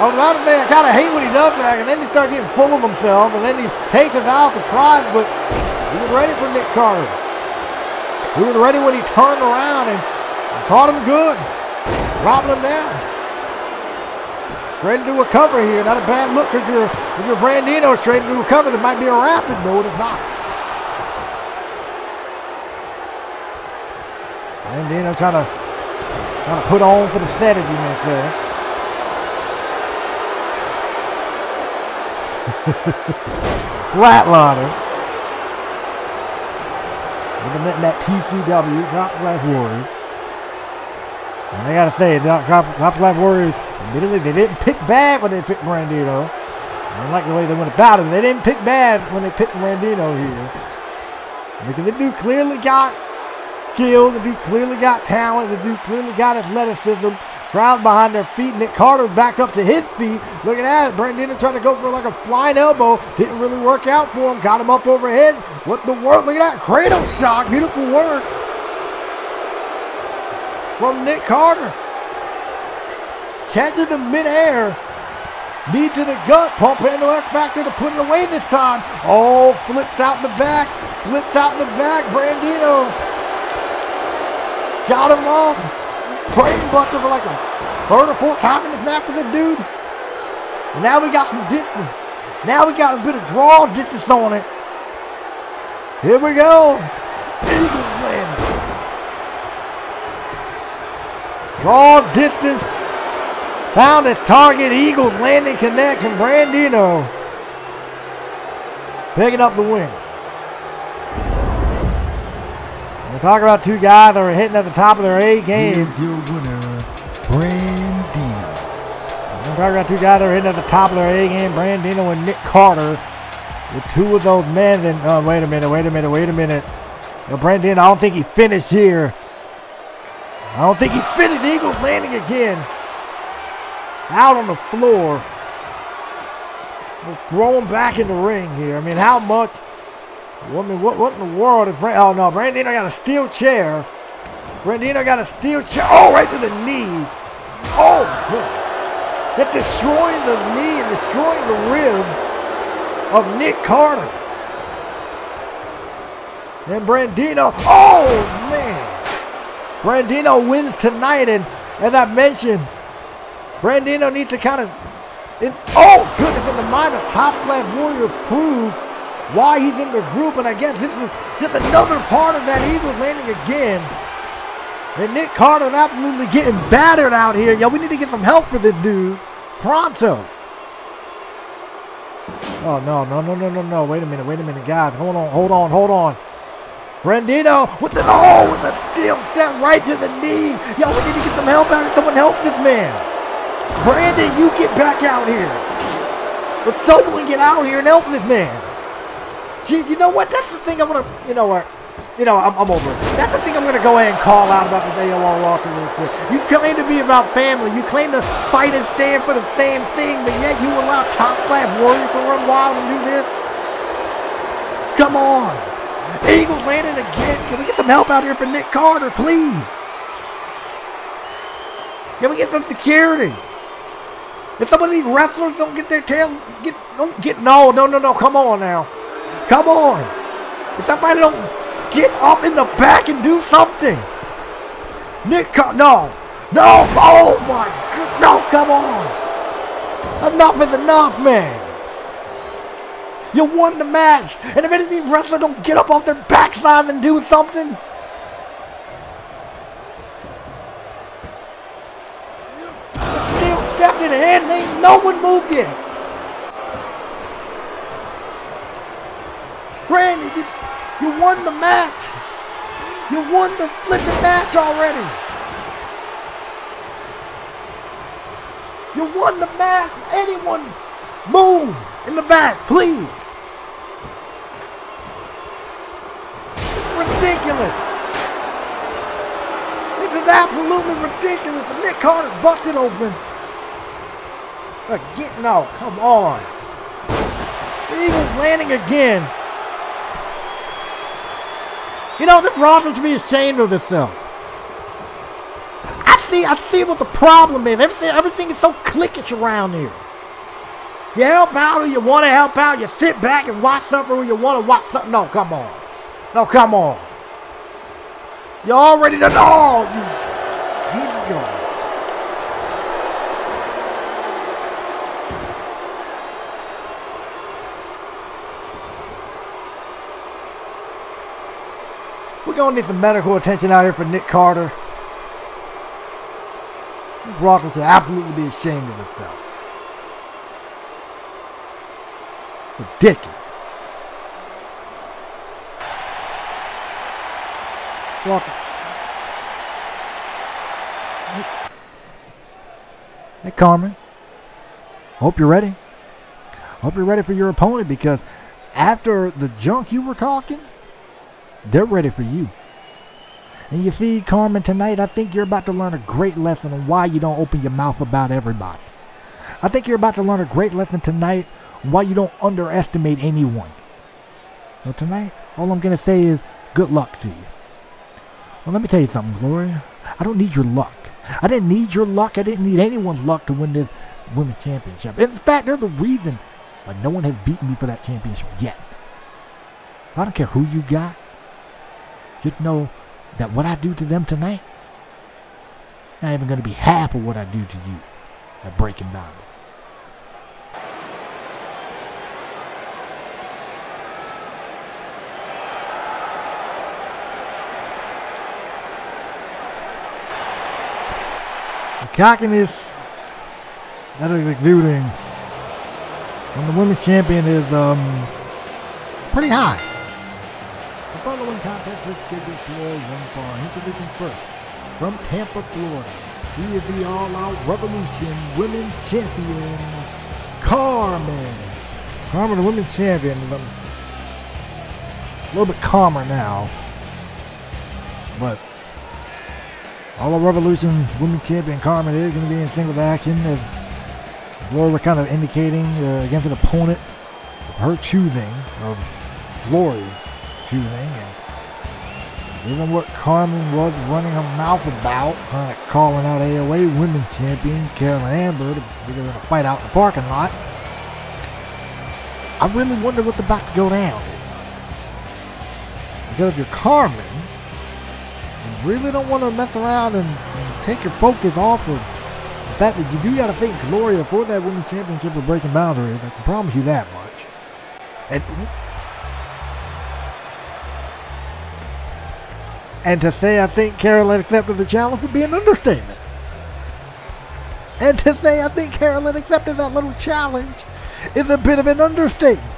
I was about to say, I kind of hate when he does that, and then he starts getting full of himself, and then he takes us out surprise, but He was ready for Nick Carter. He was ready when he turned around and caught him good. Robbed him down. Ready to do a cover here. Not a bad look if you're, if you're Brandeno is ready to recover. There might be a rapid, but it's not. Brandeno trying to, trying to put on for the set, as you may say. Flatliner. Implementing that TCW, Top Class Warrior. And I gotta say, Top, Top Class Warriors, admittedly, they didn't pick bad when they picked Brandeno. I don't like the way they went about it. They didn't pick bad when they picked Brandeno here. Because the dude clearly got skill, the dude clearly got talent, the dude clearly got athleticism. Crowd behind their feet. Nick Carter back up to his feet. Look at that. Brandeno trying to go for like a flying elbow. Didn't really work out for him. Got him up overhead. What the work? Look at that. Cradle shock. Beautiful work from Nick Carter. Catches the midair. Knee to the gut. Pump into X Factor to put it away this time. Oh, flips out in the back. Flips out in the back. Brandeno. Got him off. Brain buster for like a third or fourth time in this match for the dude. And now we got some distance. Now we got a bit of draw distance on it. Here we go. Eagles landing. Draw distance. Found his target. Eagles landing connect and Brandeno picking up the win. We're talking about two guys that are hitting at the top of their A game. Here's your winner, Brandeno. We're talking about two guys that are hitting at the top of their A game. Brandeno and Nick Carter. With two of those men. Then, oh, wait a minute, wait a minute, wait a minute. You know, Brandeno, I don't think he finished here. I don't think he finished. The Eagles landing again. Out on the floor. Thrown back in the ring here. I mean, how much? Mean, what, what in the world is Brand? Oh no, Brandeno got a steel chair. Brandeno got a steel chair. Oh, right to the knee. Oh, that's destroying the knee and destroying the rib of Nick Carter. And Brandeno. Oh man, Brandeno wins tonight, and as I mentioned, Brandeno needs to kind of. Oh goodness, in the mind of Top Class Warrior prove why he's in the group, and I guess this is just another part of that Eagles landing again. And Nick Carter absolutely getting battered out here. Yo, we need to get some help for this dude. Pronto. Oh, no, no, no, no, no, no. Wait a minute, wait a minute, guys. Hold on, hold on, hold on. Brandeno with the, oh, with a steel step right to the knee. Yo, we need to get some help out here. Someone help this man. Brandon, you get back out here. Or someone get out here and help this man. Gee, you know what? That's the thing I'm gonna. You know what? You know, I'm, I'm over it. That's the thing I'm gonna go ahead and call out about the AOR roster real quick. You claim to be about family. You claim to fight and stand for the same thing, but yet you allow top class warriors to run wild and do this. Come on. Eagles landing again. Can we get some help out here for Nick Carter, please? Can we get some security? If some of these wrestlers don't get their tail, get don't get no, no, no, no. Come on now. Come on. If somebody don't get up in the back and do something. Nick, no. No. Oh, my. No, come on. Enough is enough, man. You won the match. And if any of these wrestlers don't get up off their backside and do something. Still stepped in and ain't no one moved yet. Randy, you, you won the match. You won the flipping match already. You won the match. Anyone move in the back, please. It's ridiculous. This is absolutely ridiculous. And Nick Carter busted open. Again, no, come on. Eagles landing again. You know, this roster should be ashamed of itself. I see, I see what the problem is. Everything, everything is so cliquish around here. You help out who you want to help out. You sit back and watch something who you want to watch something. No, come on. No, come on. You already done all. You, he's going. We're going to need some medical attention out here for Nick Carter. Ross should absolutely be ashamed of himself. Ridiculous. Walker. Hey, Carmen. Hope you're ready. Hope you're ready for your opponent because after the junk you were talking, they're ready for you. And you see, Carmen, tonight I think you're about to learn a great lesson on why you don't open your mouth about everybody. I think you're about to learn a great lesson tonight on why you don't underestimate anyone. So tonight, all I'm going to say is good luck to you. Well, let me tell you something, Gloria. I don't need your luck. I didn't need your luck. I didn't need anyone's luck to win this women's championship. In fact, they're the reason why no one has beaten me for that championship yet. I don't care who you got. Just know that what I do to them tonight, not even going to be half of what I do to you at Breaking Boundary. The cockiness that is exuding when the women's champion is um pretty high. Following contest is scheduled for one fall. Introducing first from Tampa, Florida. She is the All-Out Revolution Women's Champion, Carmen. Carmen, the Women's Champion. A little bit calmer now, but all of Revolution Women's Champion Carmen is going to be in single action. As was kind of indicating uh, against an opponent of her choosing, of Glory's choosing. And given what Carmen was running her mouth about, kind of calling out AOA Women's Champion Carolyn Amber to be in a fight out in the parking lot, I really wonder what's about to go down. Because if you're Carmen, you really don't want to mess around and, and take your focus off of the fact that you do got to think Gloria for that women's championship of breaking boundaries. I can promise you that much. And and to say I think Carolyn accepted the challenge would be an understatement. And to say I think Carolyn accepted that little challenge is a bit of an understatement.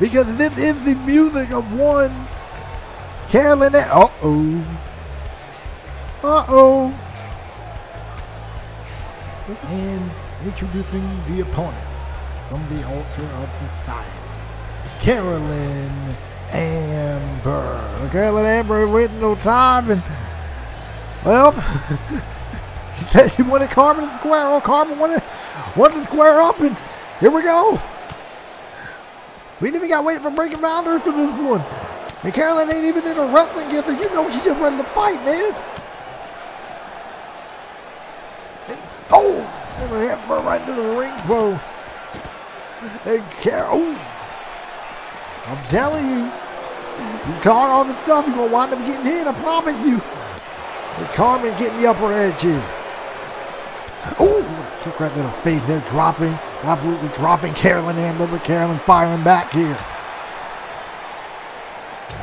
Because this is the music of one Carolyn. Uh oh. Uh oh. And introducing the opponent from the altar of society, Carolyn Amber. Okay, let Amber waiting no time, and well, she said she wanted Carmen to square. Oh, Carmen wanted wanted to square up, and here we go. We didn't even got waiting for breaking boundaries for this one. And Carolyn ain't even in a wrestling gear, so you know she's just ready to fight, man. Oh, hit for right into the ring post. And Carol, oh, I'm telling you, you talk all this stuff, you're gonna wind up getting hit. I promise you. And Carmen getting the upper edge here. Oh, kick right to the face there, dropping, absolutely dropping Carolyn Amber, but Carolyn firing back here.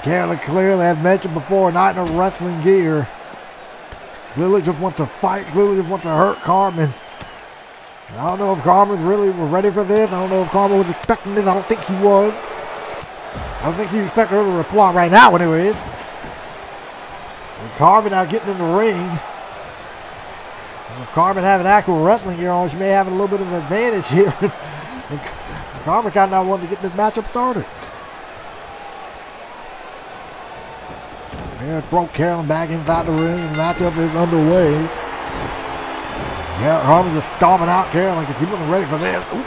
Carolyn clearly, as mentioned before, not in a wrestling gear. Clearly just wants to fight. Clearly just wants to hurt Carmen. I don't know if Carmen really was ready for this. I don't know if Carmen was expecting this. I don't think he was. I don't think she expected her to reply right now, anyways. And Carmen now getting in the ring. And if Carmen having actual wrestling gear on, she may have a little bit of an advantage here. and Carmen kind of wanting to get this matchup started. Yeah, broke Carolyn back inside the ring, and the matchup is underway. Yeah, Carmen just stomping out Carolyn because he wasn't ready for this. Ooh,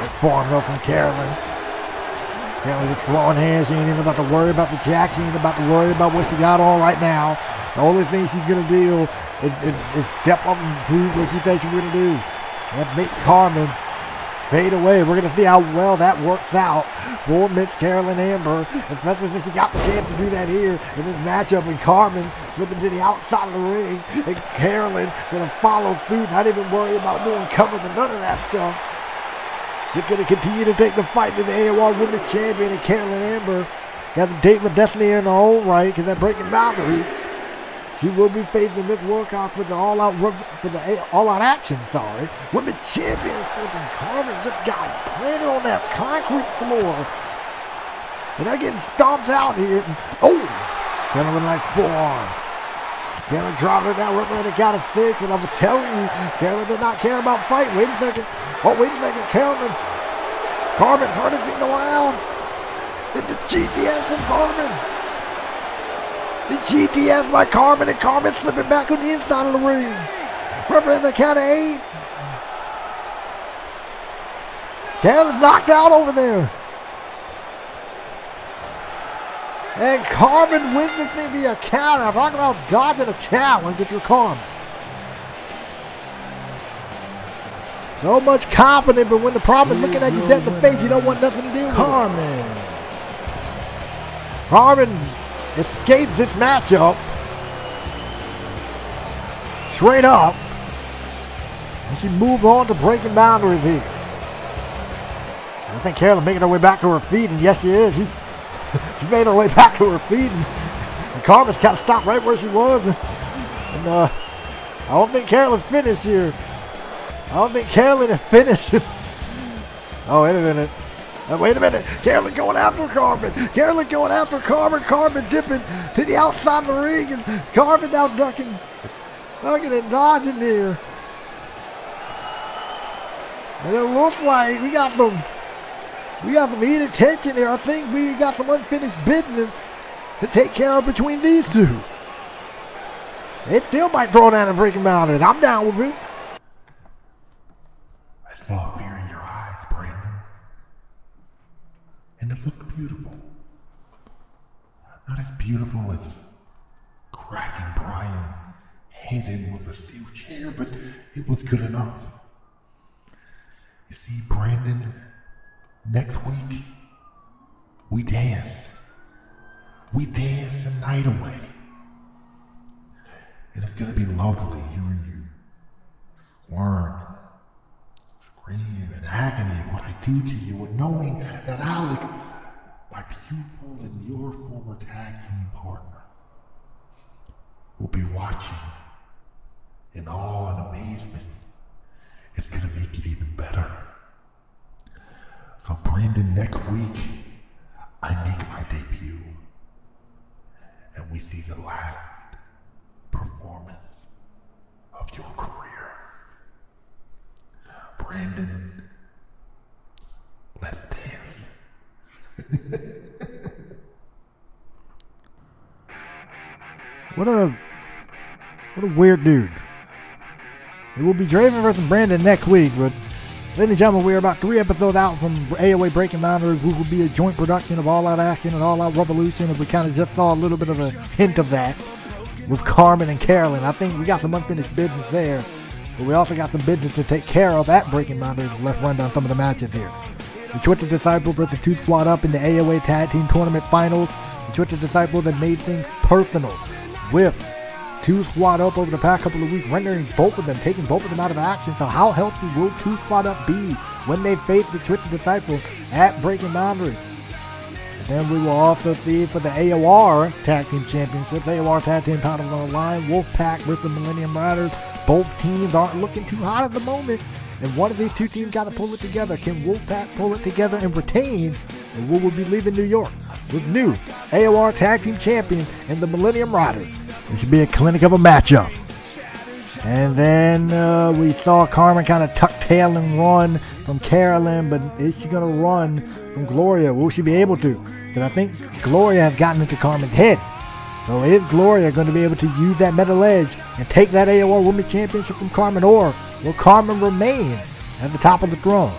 good form though from Carolyn. Carolyn just throwing hands. She ain't even about to worry about the jack. She ain't about to worry about what she got on right now. The only thing she's gonna do is, is, is step up and prove what she thinks she's gonna do. That make Carmen fade away. We're going to see how well that works out for Miss Carolyn Amber, especially since she got the chance to do that here in this matchup. And Carmen flipping to the outside of the ring, and Carolyn to follow suit, not even worry about doing cover and none of that stuff. They're going to continue to take the fight to the AOR Women's Champion, and Carolyn Amber got a date with Destiny in her own right because that breaking boundary. She will be facing Miss Wilcox for the all-out for the all-out action. Sorry, women's championship, and Carmen just got planted on that concrete floor, and they're getting stomped out here. Oh, Carolyn like forearm. Carolyn dropped her down, ripping her the count of six, and I'm telling you, Carolyn did not care about fight. Wait a second. Oh, wait a second. Carmen turning things around. It's the GTS from Carmen. The GTS by Carmen, and Carmen slipping back on the inside of the ring. Referee the count of eight. Carolyn's knocked out over there. And Carmen wins the thing. I'm talking about dodging a challenge if you're Carmen. So much confidence, but when the problem is looking at you dead in the face, you don't want nothing to do with it. Carmen. Carmen escapes this matchup straight up. And she moves on to breaking boundaries here. I think Carolyn making her way back to her feet, and yes, she is. She's, she made her way back to her feet, and, and Carmen's kind of stopped right where she was. And, and uh, I don't think Carolyn finished here. I don't think Carolyn is finished. oh, wait a minute. Uh, wait a minute. Carolyn going after Carmen. Carolyn going after Carmen. Carmen dipping to the outside of the ring. And Carmen now ducking, ducking and dodging there. And it looks like we got some, we got some heated tension there. I think we got some unfinished business to take care of between these two. It still might throw down a breaking mountain. I'm down with it. Fear in your eyes, Brandon and it looked beautiful. Not as beautiful as cracking Brian's head in with a steel chair, but it was good enough. You see, Brandon, next week, we dance. We dance the night away. And it's gonna be lovely hearing you squirm scream in agony of what I do to you, and knowing that Alec, my pupil and your former tag team partner, will be watching in awe and amazement. It's going to make it even better. So, Brandon, next week, I make my debut, and we see the last performance of your career. Brandon, let's dance. what a what a weird dude. It will be Draven versus Brandon next week, but ladies and gentlemen, we are about three episodes out from AOA Breaking Boundaries, which will be a joint production of All Out Action and All Out Revolution, and we kind of just saw a little bit of a hint of that with Carmen and Carolyn. I think we got some unfinished business there. But we also got some business to take care of at Breaking Boundaries. Let's run down some of the matches here. The Twisted Disciple versus Two Squad Up in the AOA Tag Team Tournament Finals. The Twisted Disciple that made things personal with Two Squad Up over the past couple of weeks, rendering both of them, taking both of them out of action. So how healthy will Two Squad Up be when they face the Twisted Disciple at Breaking Boundaries? And then we will also see for the AOR Tag Team Championships, AOR Tag Team titles on the line, Wolfpack versus Millennium Riders. Both teams aren't looking too hot at the moment. And one of these two teams got to pull it together. Can Wolfpack pull it together and retain? And we will be leaving New York with new AOR Tag Team Champion and the Millennium Rider. It should be a clinic of a matchup. And then uh, we saw Carmen kind of tuck tail and run from Carolyn, but is she going to run from Gloria? Will she be able to? Because I think Gloria has gotten into Carmen's head. So is Gloria going to be able to use that metal edge and take that AOR Women's Championship from Carmen, or will Carmen remain at the top of the throne?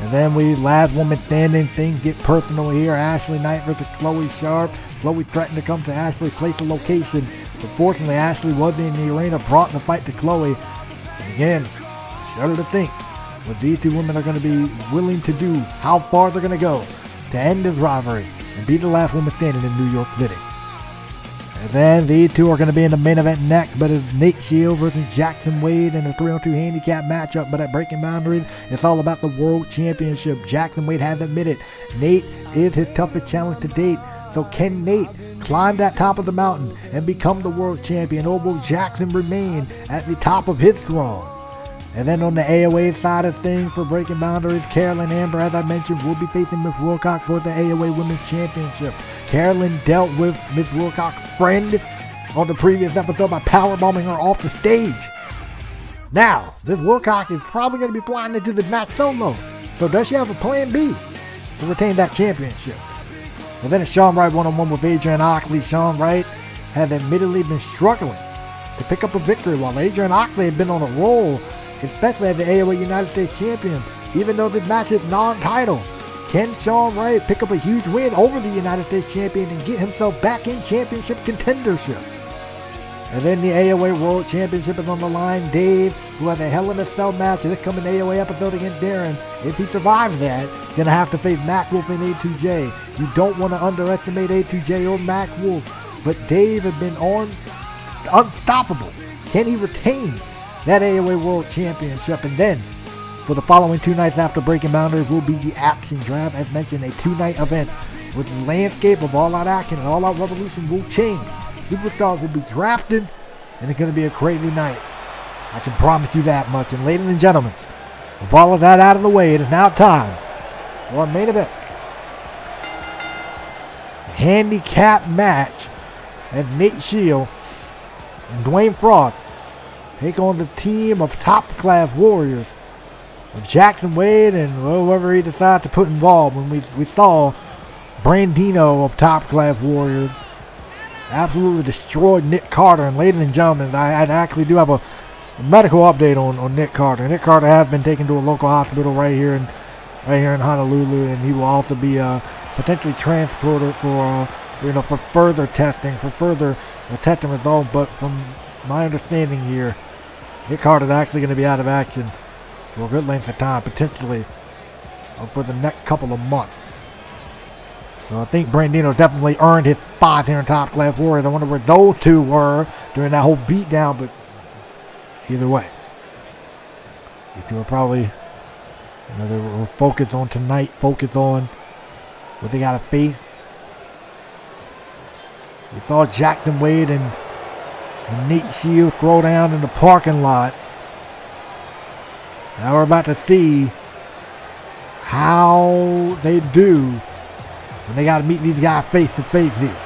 And then we last woman standing, things get personal here. Ashley Knight versus Chloe Sharp. Chloe threatened to come to Ashley's place of location, but fortunately Ashley wasn't in the arena, brought the fight to Chloe. And again, shudder to think, what these two women are going to be willing to do, how far they're going to go to end this rivalry and be the last woman standing in New York City. Then these two are going to be in the main event next, but it's Nate Shield versus Jackson Wade in a 3 on 2 handicap matchup. But at Breaking Boundaries, it's all about the World Championship. Jackson Wade has admitted Nate is his toughest challenge to date. So can Nate climb that top of the mountain and become the world champion, or will Jackson remain at the top of his throne? And then on the AOA side of things for Breaking Boundaries, Carolyn Amber, as I mentioned, will be facing Miss Wilcox for the AOA Women's Championship. Carolyn dealt with Miss Wilcox's friend on the previous episode by powerbombing her off the stage. Now, this Wilcox is probably going to be flying into the match solo. So does she have a plan B to retain that championship? And then it's Sean Wright one-on-one with Adrian Oxley. Sean Wright has admittedly been struggling to pick up a victory while Adrian Oxley had been on a roll especially as the AOA United States champion. Even though this match is non-title, can Sean Wright pick up a huge win over the United States champion and get himself back in championship contendership? And then the AOA World Championship is on the line. Dave, who has a Hell in a Cell match in this coming AOA episode against Darren, if he survives that, gonna have to face Mac Wolf and A2J. You don't want to underestimate A2J or Mac Wolf, but Dave has been on unstoppable. Can he retain that AOA World Championship. And then for the following two nights after Breaking Boundaries will be the Action Draft. As mentioned, a two-night event with the landscape of All Out Action and All Out Revolution will change. Superstars will be drafted, and it's going to be a crazy night. I can promise you that much. And ladies and gentlemen, with all of that out of the way, it is now time for our main event. Handicap match as Nate Shield and Dwayne Frost take on the team of top class warriors of Jackson Wade and whoever he decided to put involved when we, we saw Brandeno of top class warriors absolutely destroyed Nick Carter. And ladies and gentlemen, I, I actually do have a, medical update on, on Nick Carter. Nick Carter has been taken to a local hospital right here in right here in Honolulu, and he will also be uh, potentially transported for uh, you know for further testing, for further uh, testing results. But from my understanding here, Nick Carter is actually going to be out of action for a good length of time, potentially uh, for the next couple of months. So I think Brandeno definitely earned his spot here in Top Class Warriors. I wonder where those two were during that whole beatdown, but either way, these two are probably, you know, they were focused on tonight, focused on what they got to face. We saw Jackson Wade and and Nate Shield throw down in the parking lot. Now we're about to see how they do when they got to meet these guys face to face here.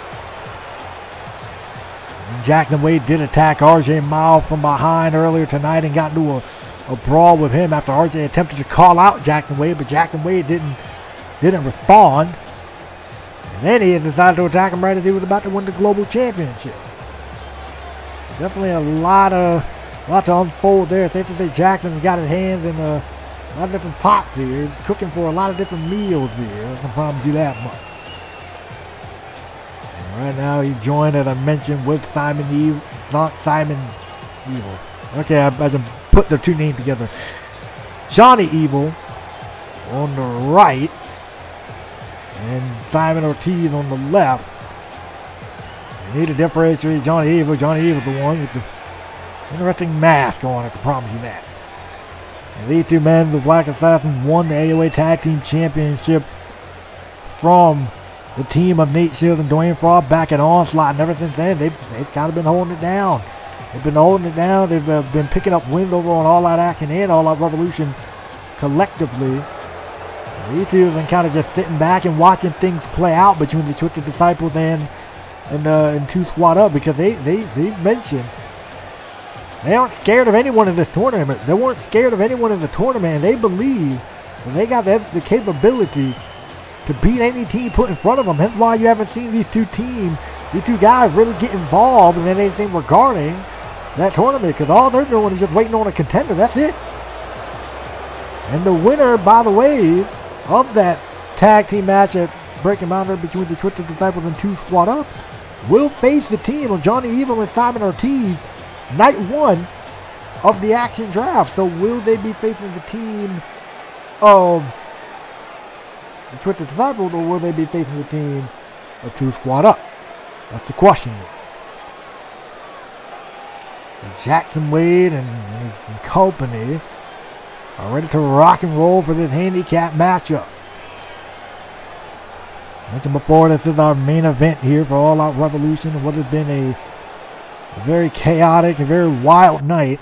Jackson Wade did attack RJ Miles from behind earlier tonight and got into a, a brawl with him after RJ attempted to call out Jackson Wade, but Jackson Wade didn't didn't respond. And then he decided to attack him right as he was about to win the global championship. Definitely a lot of lot to unfold there. Thankfully, Jackson got his hands in a lot of different pots here. He's cooking for a lot of different meals here. I can promise you that much. And right now, he's joined, as I mentioned, with Simon Eve, Simon Evil. Okay, I, I put the two names together. Johnny Evil on the right, and Simon Ortiz on the left. You need to differentiate Johnny Evil. Johnny Evil's the one with the interesting math going on, I can promise you that. And these two men, the Black Assassins, won the AOA Tag Team Championship from the team of Nate Shields and Dwayne Frost back at Onslaught. And ever since then, they've, they've kind of been holding it down. They've been holding it down. They've uh, been picking up wins over on All Out Action and All Out Revolution collectively. These two have been kind of just sitting back and watching things play out between the Twisted Disciples and and uh, and two squad up because they they they've mentioned they aren't scared of anyone in this tournament. They weren't scared of anyone in the tournament. They believe they got the, the capability to beat any team put in front of them. That's why you haven't seen these two teams, these two guys, really get involved in anything regarding that tournament because all they're doing is just waiting on a contender. That's it. And the winner, by the way, of that tag team match at Breaking Boundary between the Twisted Disciples and Two Squad Up will face the team of Johnny Evil and Simon Ortiz night one of the action draft. So will they be facing the team of the Twister Disciples or will they be facing the team of Two Squad Up? That's the question. Jackson Wade and his company are ready to rock and roll for this handicap matchup. Mentioned before, this is our main event here for All Out Revolution what has been a, a very chaotic, a very wild night.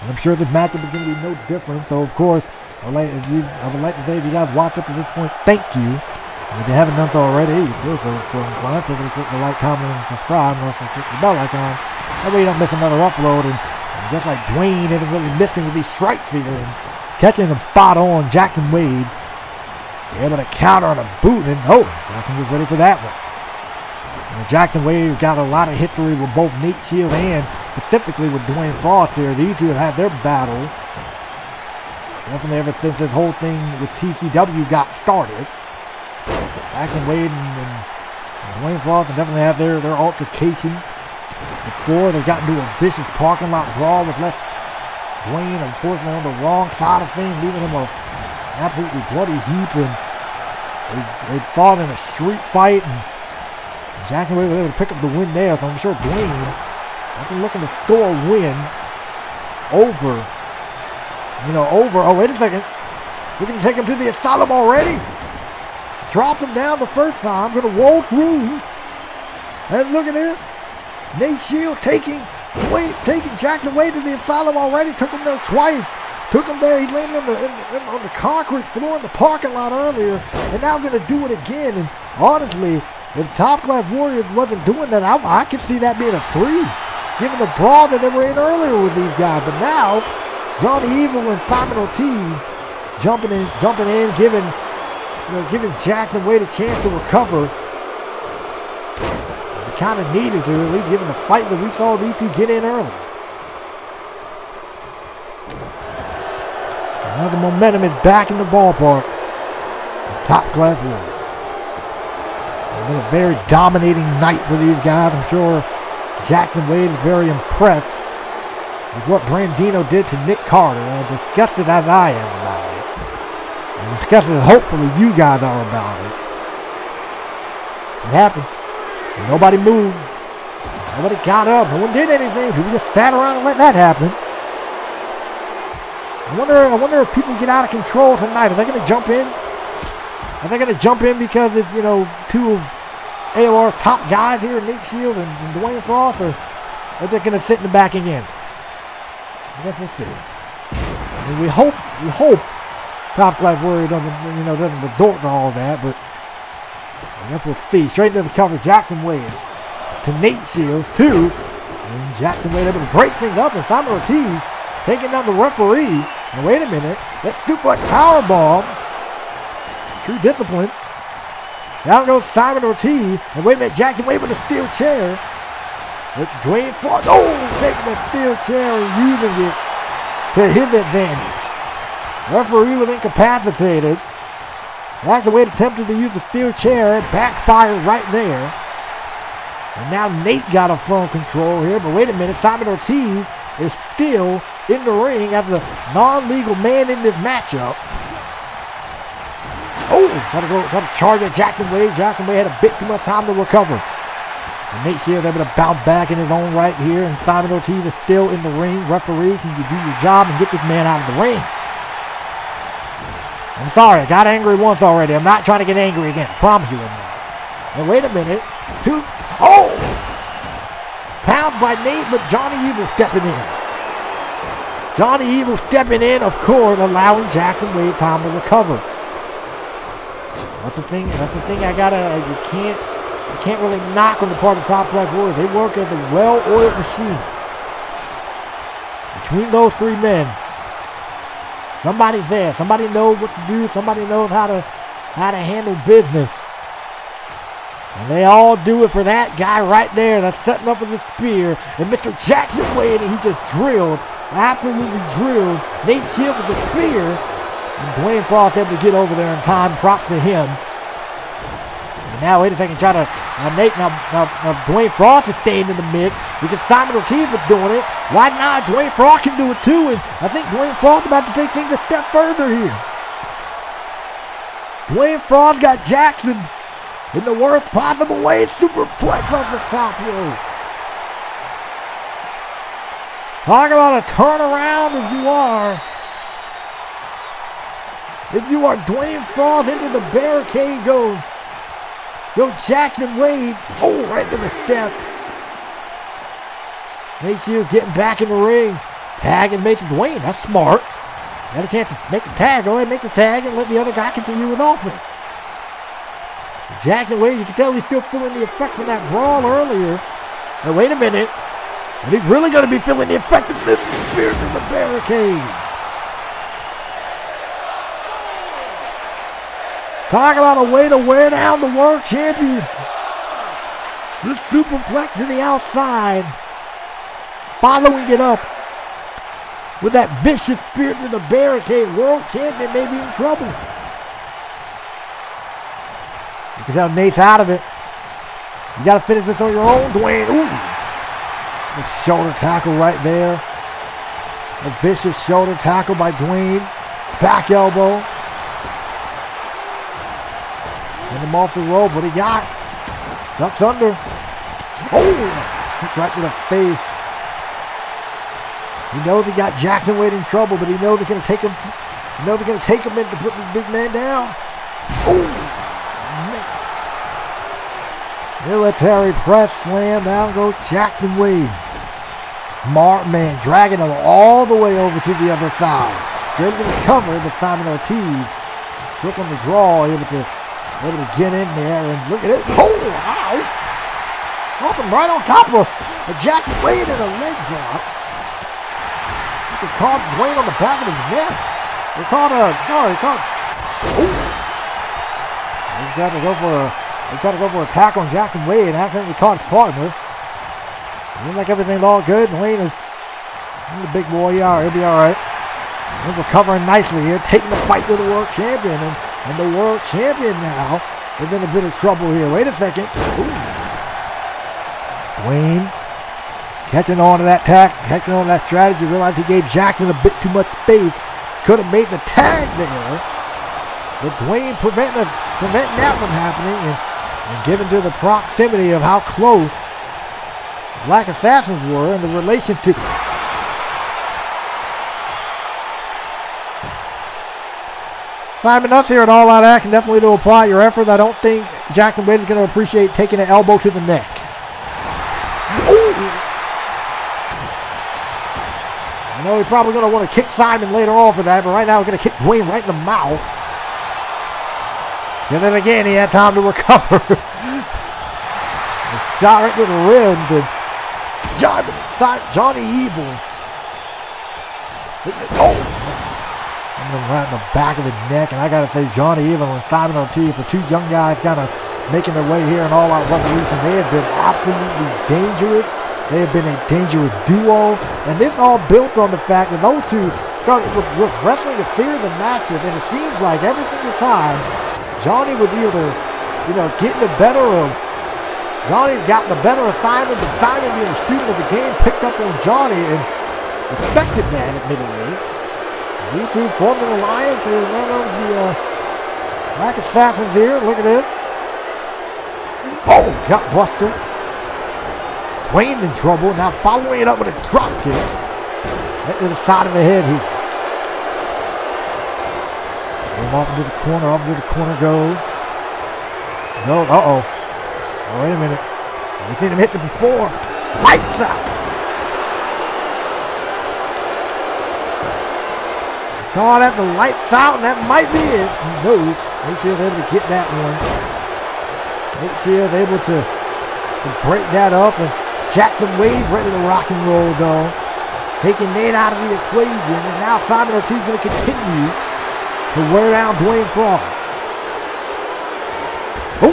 And I'm sure this matchup is going to be no different. So, of course, I would, like, you, I would like to say if you guys watched up to this point, thank you. And if you haven't done so already, you do so. So, free to click the like, comment, and subscribe. And also click the bell icon. That way you don't miss another upload. And, and just like Dwayne isn't really missing with these strikes here. And catching them spot on, Jackson Wade able to counter on a boot, and oh, Jackson was ready for that one. Jackson Wade got a lot of history with both Nate Shield and specifically with Dwayne Frost here. These two have had their battle. Definitely ever since this whole thing with TCW got started. Jackson Wade and, and Dwayne Frost definitely have their, their altercation before. They got into a vicious parking lot brawl with left Dwayne, unfortunately, on the wrong side of things, leaving him a absolutely bloody heap. And they, they fought in a street fight. And Jackson was able to pick up the win there. So I'm sure Dwayne wasn't looking to score a win over, you know, over. Oh, wait a second. Going to take him to the asylum already. Dropped him down the first time. Going to roll through. And look at this. Nate Shield taking Dwayne, taking Jackson Wade to the asylum already. Took him there twice. Took him there. He landed on the, in, in, on the concrete floor in the parking lot earlier. And now going to do it again. And honestly, if Top Class Warriors wasn't doing that, I, I could see that being a three. Given the brawl that they were in earlier with these guys. But now, Johnny Evil and Simon Ortiz jumping in, jumping in, giving, you know, giving Jackson Wade a chance to recover kind of needed to, at least given the fight that we saw these two get in early. Now the momentum is back in the ballpark. Top class Warriors. Been a very dominating night for these guys. I'm sure Jackson Wade is very impressed with what Brandeno did to Nick Carter. As disgusted as I am about it. As disgusted as hopefully you guys are about it. It happened. And nobody moved. Nobody got up. No one did anything. People just sat around and let that happen. I wonder. I wonder if people get out of control tonight. Are they going to jump in? Are they going to jump in because it's you know two of AOR's top guys here, Nate Shield and, and Dwayne Frost, or are they going to sit in the back again? I guess we'll see. I mean, we hope. We hope Top Class Warrior doesn't you know doesn't resort to all that, but. I guess we'll see. Straight into the cover, Jackson Wade to Nate Shields, two. And Jackson Wade able to break things up, and Simon Ortiz taking down the referee. And wait a minute, that suplex power bomb. True discipline. Down goes Simon Ortiz. And wait a minute, Jackson Wade with a steel chair. With Dwayne Frost, oh, taking that steel chair and using it to his advantage. Referee was incapacitated. That's Jackson Wade attempted to use the steel chair, backfired right there. And now Nate got a phone control here, but wait a minute, Simon Ortiz is still in the ring as the non-legal man in this matchup. Oh, try to go, try to charge at. Jackson Wade had a bit too much time to recover. And Nate Shields able to bounce back in his own right here, and Simon Ortiz is still in the ring. Referee, can you do your job and get this man out of the ring? I'm sorry, I got angry once already. I'm not trying to get angry again. I promise you. And wait a minute. Two. Oh! Pound by Nate, but Johnny Evil stepping in. Johnny Evil stepping in, of course, allowing Jackson Wade time to recover. That's the thing. That's the thing. I gotta. Uh, you can't. You can't really knock on the part of Top Class Warriors. They work as a well-oiled machine. Between those three men, Somebody's there. Somebody knows what to do. Somebody knows how to how to handle business. And they all do it for that guy right there that's setting up with the spear. And Mr. Jackson Wade, he just drilled, absolutely drilled Nate Shield with the spear. And Dwayne Frost able to get over there in time. Props to him. And now wait a second, try to uh, Nate now, now, now Dwayne Frost is staying in the mix. We can Simon for doing it. Why not? Dwayne Frost can do it too, and I think Dwayne Frost about to take things a step further here. Dwayne Frost got Jackson in the worst possible way. Superplex off the top rope. Talk about a turnaround as you are. If you are Dwayne Frost into the barricade goes. Go Jackson Wade. Oh, right to the step. You're getting back in the ring. Tag and make it Dwayne. That's smart. Got a chance to make the tag. Go ahead, make the tag, and let the other guy continue with offense. Jackson Wade, you can tell he's still feeling the effect from that brawl earlier. Now, wait a minute. And he's really going to be feeling the effect of this spear to the barricade. Talk about a way to wear down the world champion. The superplex to the outside. Following it up with that vicious spear to the barricade. World champion may be in trouble. You can tell Nate's out of it. You got to finish this on your own, Dwayne. Ooh. The shoulder tackle right there. A vicious shoulder tackle by Dwayne. Back elbow. And him off the rope. What he got? Ducks under. Oh! Right to the face. He knows he got Jackson Wade in trouble, but he knows they're to take him. He knows they're to take him in to put this big man down. Oh! Military press slam. Down goes Jackson Wade. Smart man dragging him all the way over to the other side. Good to cover to Simon Ortiz. On the draw, able to able to get in there and look at it. Oh wow! Him right on top of a Jackson Wade and a leg drop. You can caught Wade on the back of his neck. They caught a no, they caught. Oh! They tried to go for a they tried to go for a tackle on Jackson Wade and accidentally caught his partner. It looked like everything's all good. And Wayne is he's a big boy. Yeah, he'll be all right. He's recovering nicely here, taking the fight to the world champion. And, and the world champion now is in a bit of trouble here. Wait a second. Ooh. Wayne catching on to that tack, catching on to that strategy. Realized he gave Jackson a bit too much space. Could have made the tag there. But Dwayne preventing, preventing that from happening. And, and given to the proximity of how close Black Assassins were and the relation to Five enough here at All Out Action definitely to apply your effort. I don't think Jackson Wade is going to appreciate taking an elbow to the neck. I know he's probably going to want to kick Simon later on for that, but right now we're going to kick Dwayne right in the mouth. And then again, he had time to recover. shot right to the and John, Johnny Evil. Oh! I'm right in the back of his neck, and I gotta say, Johnny Evil and Simon Ortiz, the two young guys kind of making their way here in All Out Revolution, they have been absolutely dangerous. They have been a dangerous duo, and this all built on the fact that those two started with, with wrestling the fear of the matchup, and it seems like every single time Johnny was either, you know, getting the better of Johnny got the better of Simon, but Simon being a student of the game picked up on Johnny and respected that admittedly. These two formed an alliance and one of the uh, Black Assassins here. Look at this. Oh, got Buster. Wayne in trouble. Now following it up with a drop kick. Right to the side of the head here. Come off into the corner, off into the corner go. No, uh-oh. Oh, wait a minute. We've seen him hit it before. Lights out. Call that the lights out, and that might be it. No, they're able to get that one. They're able to, to break that up. And jack Jackson Wade ready to rock and roll, though. Taking Nate out of the equation. And now Simon Ortiz going to continue to wear down Dwayne Frost. Oh,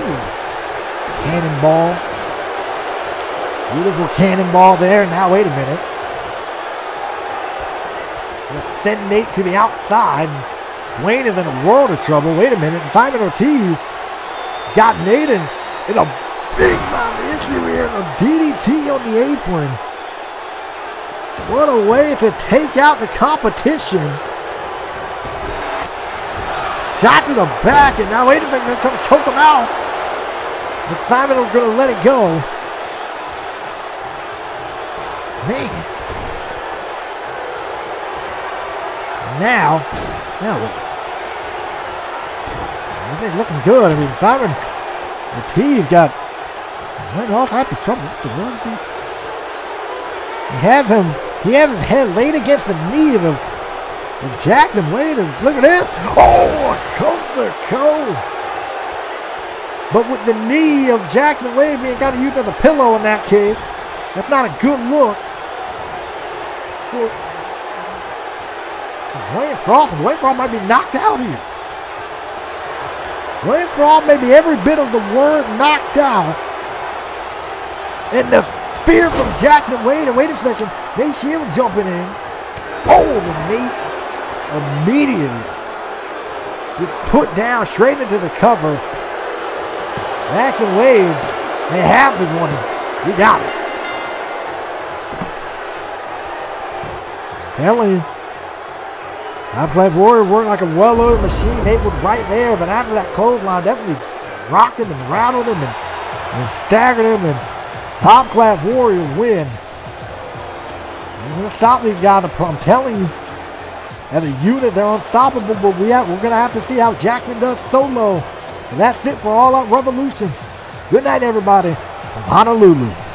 Cannonball. Beautiful cannonball there. Now, wait a minute. Send Nate to the outside. Wayne is in a world of trouble. Wait a minute. And Simon Ortiz got Nate in in a big time injury here, a DDT on the apron. What a way to take out the competition. Shot to the back, and now wait a second, trying to choke him out. But Simon was going to let it go. Man. Now, now what? They're looking good. I mean, Simon Ortiz got went all type of trouble. The one he, he has him. He has his head laid against the knee of, of Jackson Wade. Look at this. Oh, coast to. But with the knee of Jackson Wade being kind of used as a pillow in that case, that's not a good look. Wayne Frost, Wayne Frost might be knocked out here. Wayne Frost may be every bit of the word knocked out. And the spear from Jackson Wade, and wait a second, Nate Shield jumping in. Oh, the Nate immediately gets put down straight into the cover. Jackson Wade, they have the one. He got it. Telling you. I played Warrior worked like a well-oiled machine. Nate was right there, but after that clothesline, definitely rocked him and rattled him and, and staggered him, and Top Class Warrior win. We're going to stop these guys. I'm telling you, as a unit, they're unstoppable, but we have, we're going to have to see how Jackman does solo. And that's it for All Out Revolution. Good night, everybody, from Honolulu.